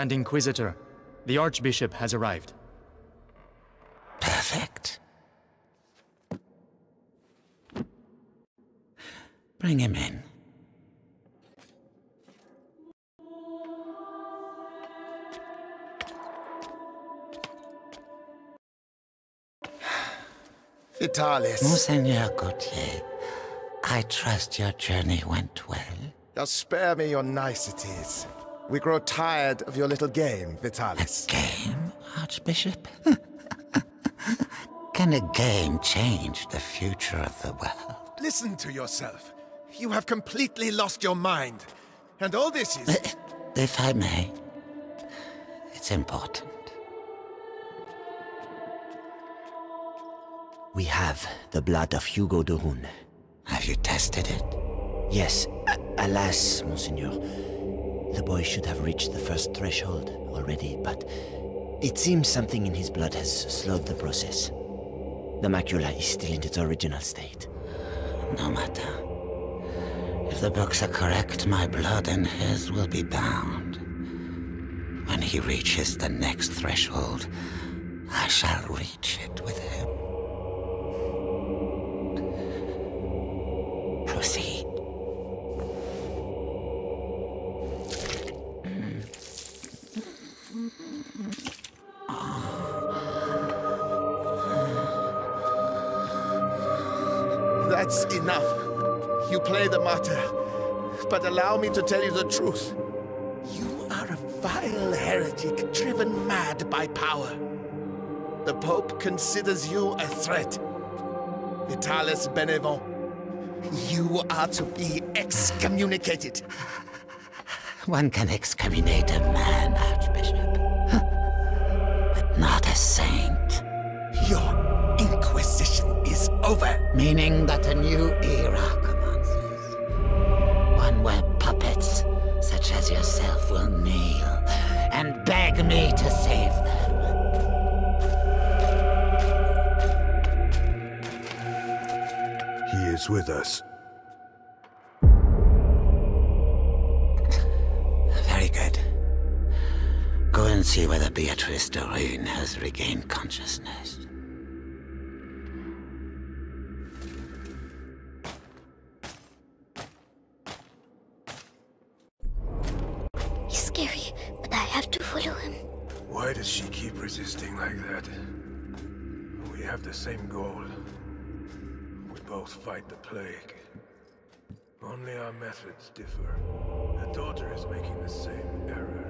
Grand Inquisitor, the Archbishop has arrived. Perfect. Bring him in. Vitalis. Monseigneur Gautier, I trust your journey went well. Now spare me your niceties. We grow tired of your little game, Vitalis. A Game, Archbishop? Can a game change the future of the world? Listen to yourself. You have completely lost your mind. And all this is... Uh, if I may, it's important. We have the blood of Hugo de Rune. Have you tested it? Yes. A- alas, Monseigneur. The boy should have reached the first threshold already, but it seems something in his blood has slowed the process. The macula is still in its original state. No matter. If the books are correct, my blood and his will be bound. When he reaches the next threshold, I shall reach it with him. Allow me to tell you the truth. You are a vile heretic driven mad by power. The Pope considers you a threat. Vitalis Benevent, you are to be excommunicated. One can excommunicate a man, Archbishop. But not a saint. Your Inquisition is over. Meaning that is with us. Very good. Go and see whether Beatrice de Rune has regained consciousness. He's scary, but I have to follow him. Why does she keep resisting like that? We have the same goal. Both fight the plague. Only our methods differ. The daughter is making the same error.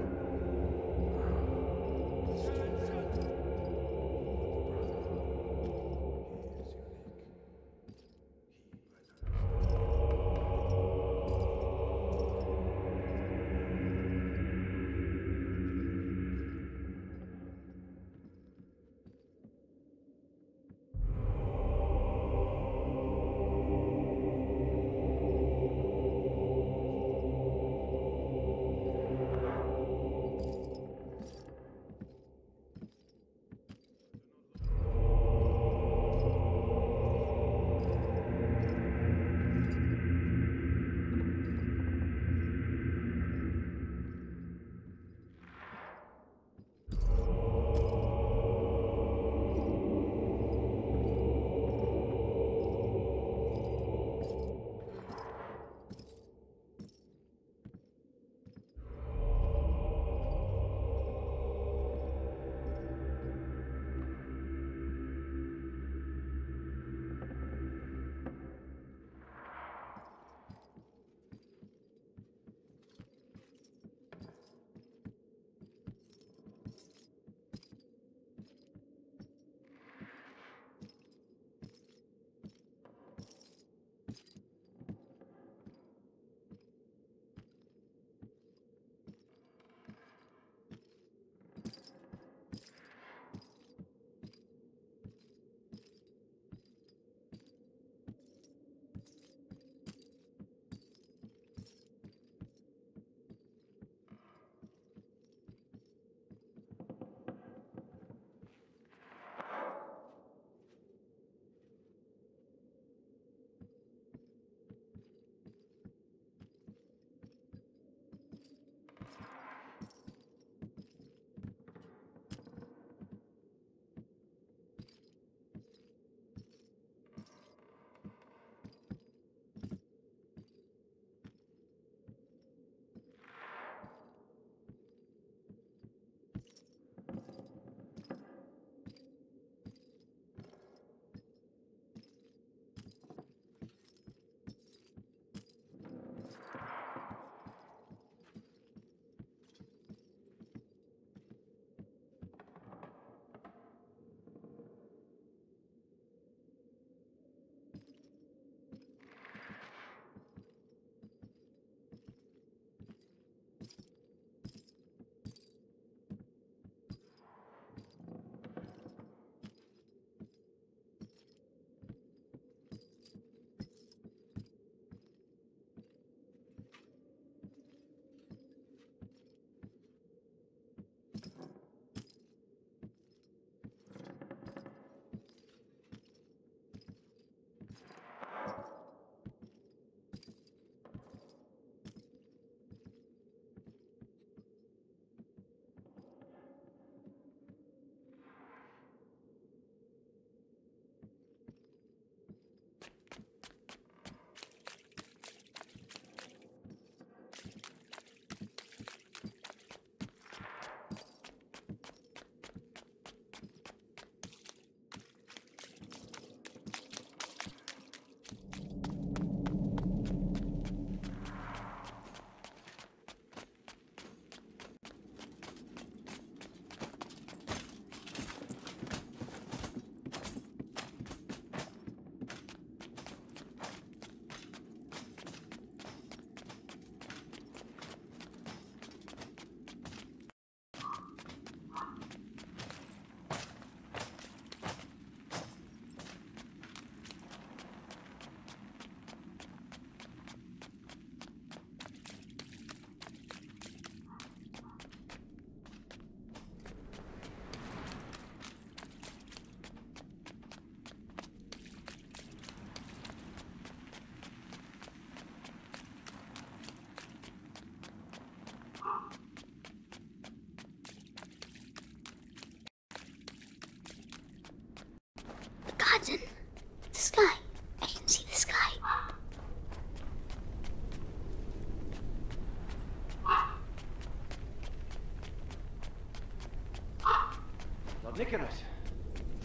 Nicholas,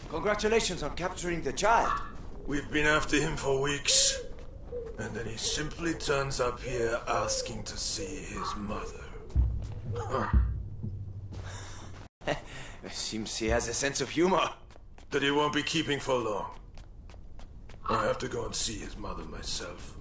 congratulations on capturing the child. We've been after him for weeks. And then he simply turns up here asking to see his mother. Huh. Seems he has a sense of humor. That he won't be keeping for long. I have to go and see his mother myself.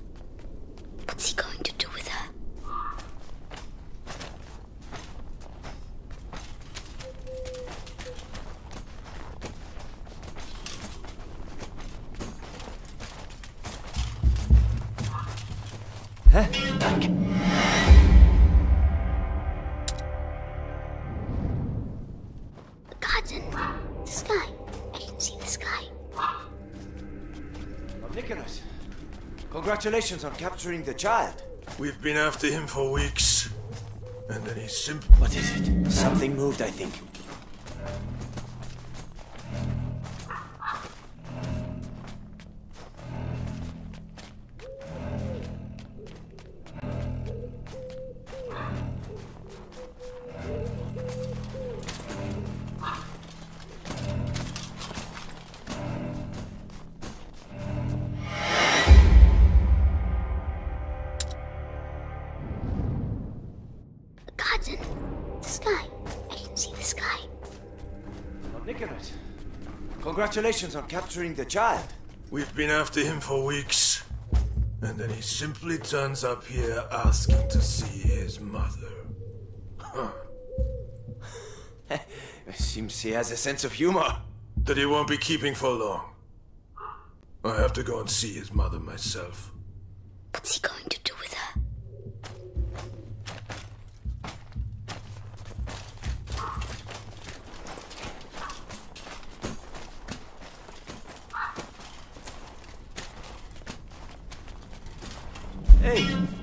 Congratulations on capturing the child. We've been after him for weeks. And then he simply. What is it? Something moved, I think. Congratulations on capturing the child. We've been after him for weeks. And then he simply turns up here asking to see his mother. Huh. Seems he has a sense of humor. That he won't be keeping for long. I have to go and see his mother myself. What's he going to do with her? Hey!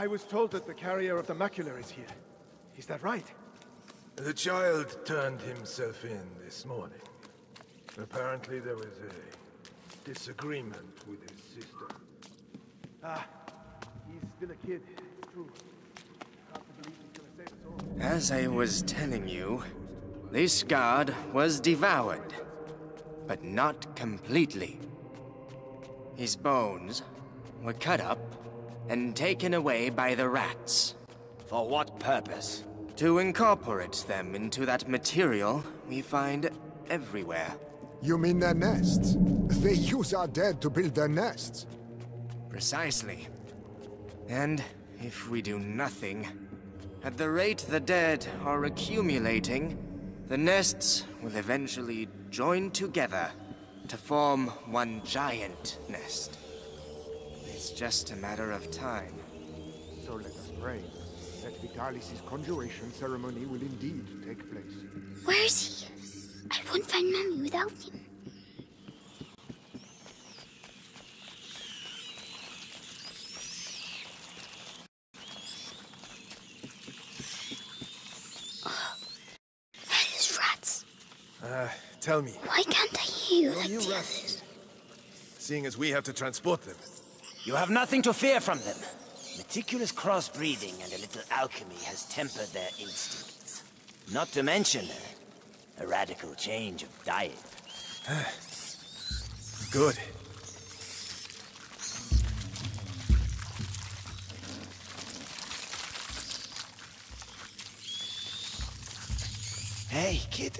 I was told that the carrier of the macula is here. Is that right? The child turned himself in this morning. Apparently there was a disagreement with his sister. Ah, he's still a kid. True. Hard to believe he's gonna save us all. As I was telling you, this guard was devoured, but not completely. His bones were cut up and taken away by the rats. For what purpose? To incorporate them into that material we find everywhere. You mean their nests? They use our dead to build their nests. Precisely. And if we do nothing, at the rate the dead are accumulating, the nests will eventually join together to form one giant nest. It's just a matter of time. So let us pray that Vitalis' conjuration ceremony will indeed take place. Where is he? I won't find Mummy without him. Uh, tell me. Why can't I hear like you? Seeing as we have to transport them, you have nothing to fear from them. Meticulous crossbreeding and a little alchemy has tempered their instincts. Not to mention a, a radical change of diet. good. Hey, kid.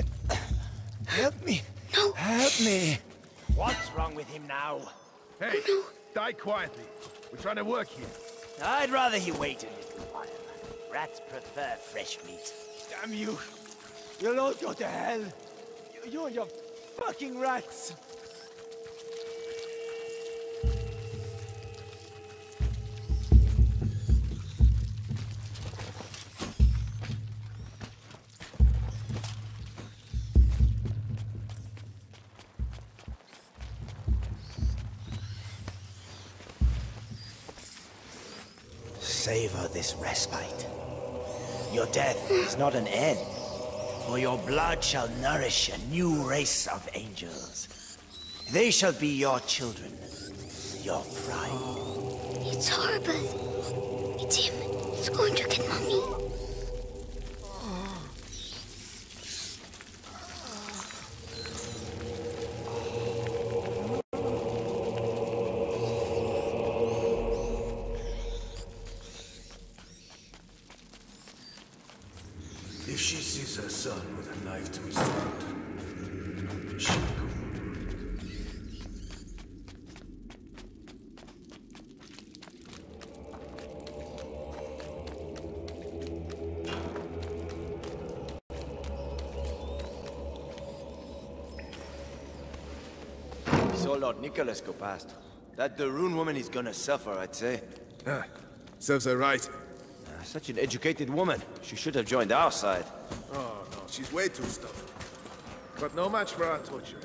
Help me. No. Help me. What's wrong with him now? Hey, die quietly. We're trying to work here. I'd rather he wait a little while. Rats prefer fresh meat. Damn you. You'll all go to hell. You, you and your fucking rats. Savor this respite. Your death is not an end, for your blood shall nourish a new race of angels. They shall be your children, your pride. It's horrible. It's him. He's going to get mommy. Nicholas go past. That de Rune woman is gonna suffer, I'd say. Ah, serves her right. Uh, such an educated woman. She should have joined our side. Oh, no, she's way too stubborn. But no match for our torture.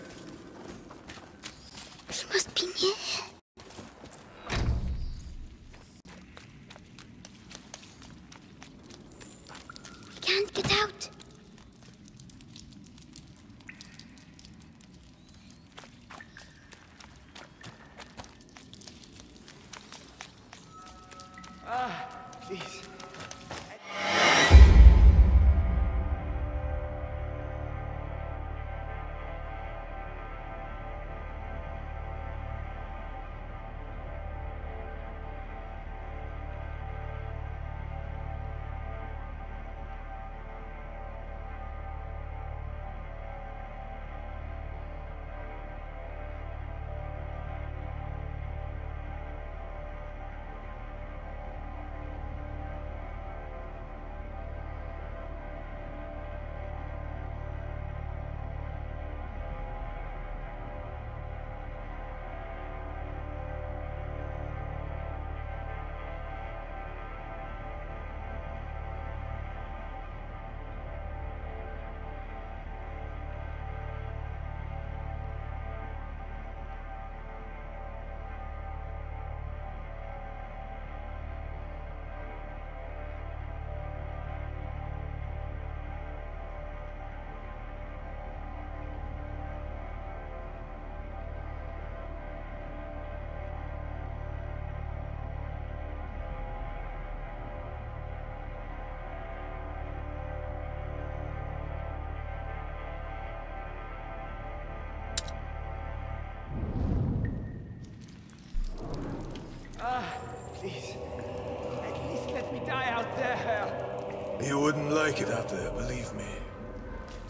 You wouldn't like it out there, believe me.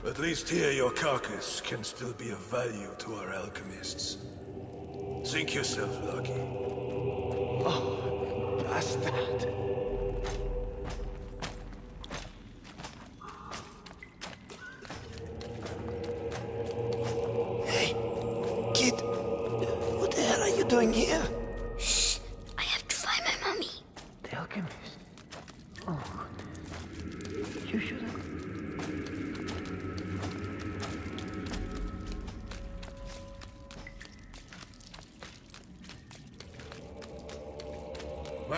At least here your carcass can still be of value to our alchemists. Think yourself lucky. Oh, bastard.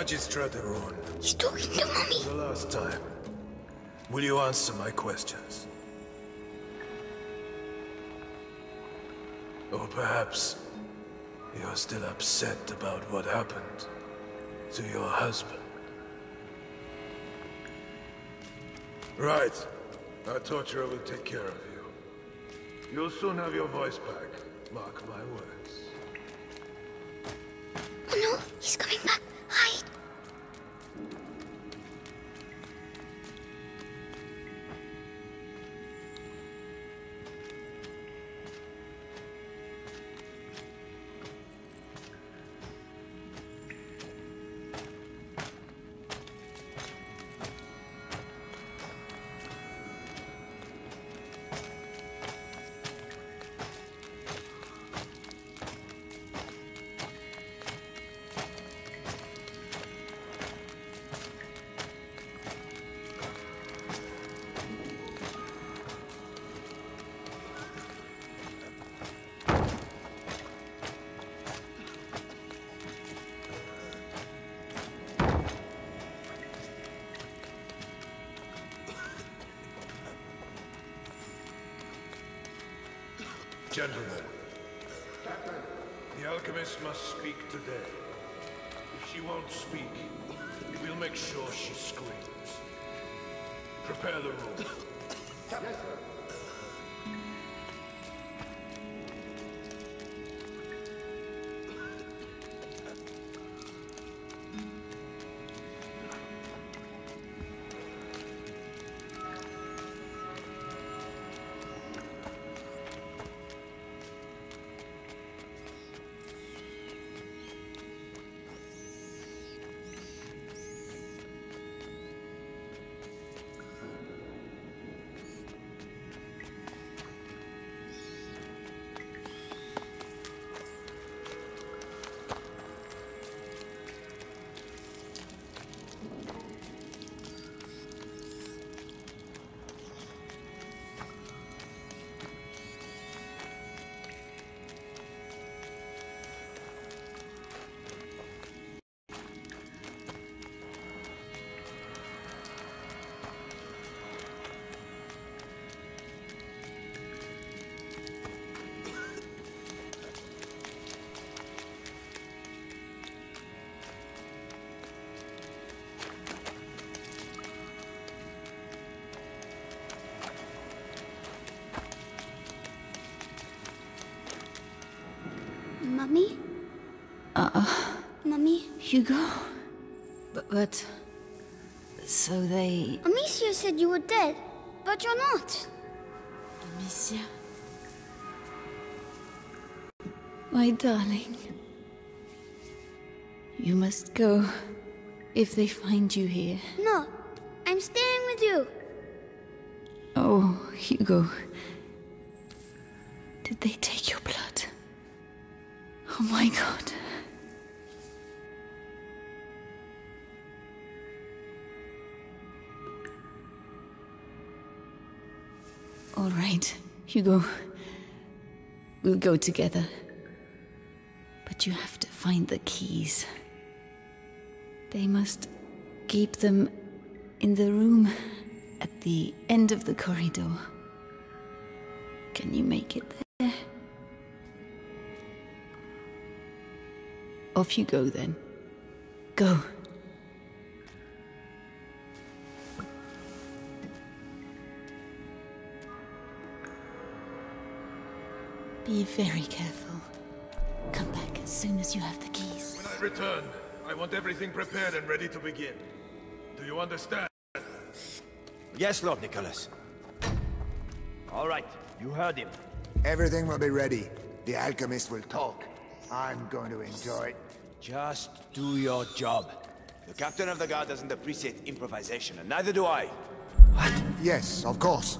Magistrate Ron. He's talking to mommy. For the last time. Will you answer my questions? Or perhaps you're still upset about what happened to your husband. Right. Our torturer will take care of you. You'll soon have your voice back. Mark my words. Gentlemen, the alchemist must speak today. If she won't speak, we'll make sure she screams. Prepare the room. Yes, sir. Mummy? Hugo? But, but... So they... Amicia said you were dead, but you're not. Amicia? My darling. You must go. If they find you here. No, I'm staying with you. Oh, Hugo. Hugo. We'll go together. But you have to find the keys. They must keep them in the room at the end of the corridor. Can you make it there? Off you go then. Go. Be very careful. Come back as soon as you have the keys. When I return, I want everything prepared and ready to begin. Do you understand? Yes, Lord Nicholas. All right, you heard him. Everything will be ready. The alchemist will talk. I'm going to enjoy it. Just do your job. The captain of the guard doesn't appreciate improvisation, and neither do I. What? Yes, of course.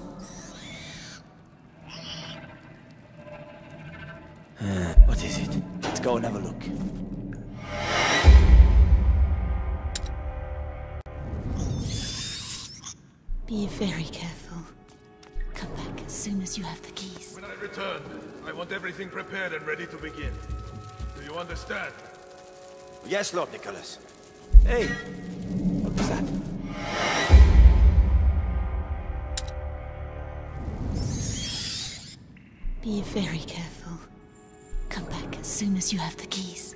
Go and have a look. Be very careful. Come back as soon as you have the keys. When I return, I want everything prepared and ready to begin. Do you understand? Yes, Lord Nicholas. Hey, what was that? Be very careful. As you have the keys.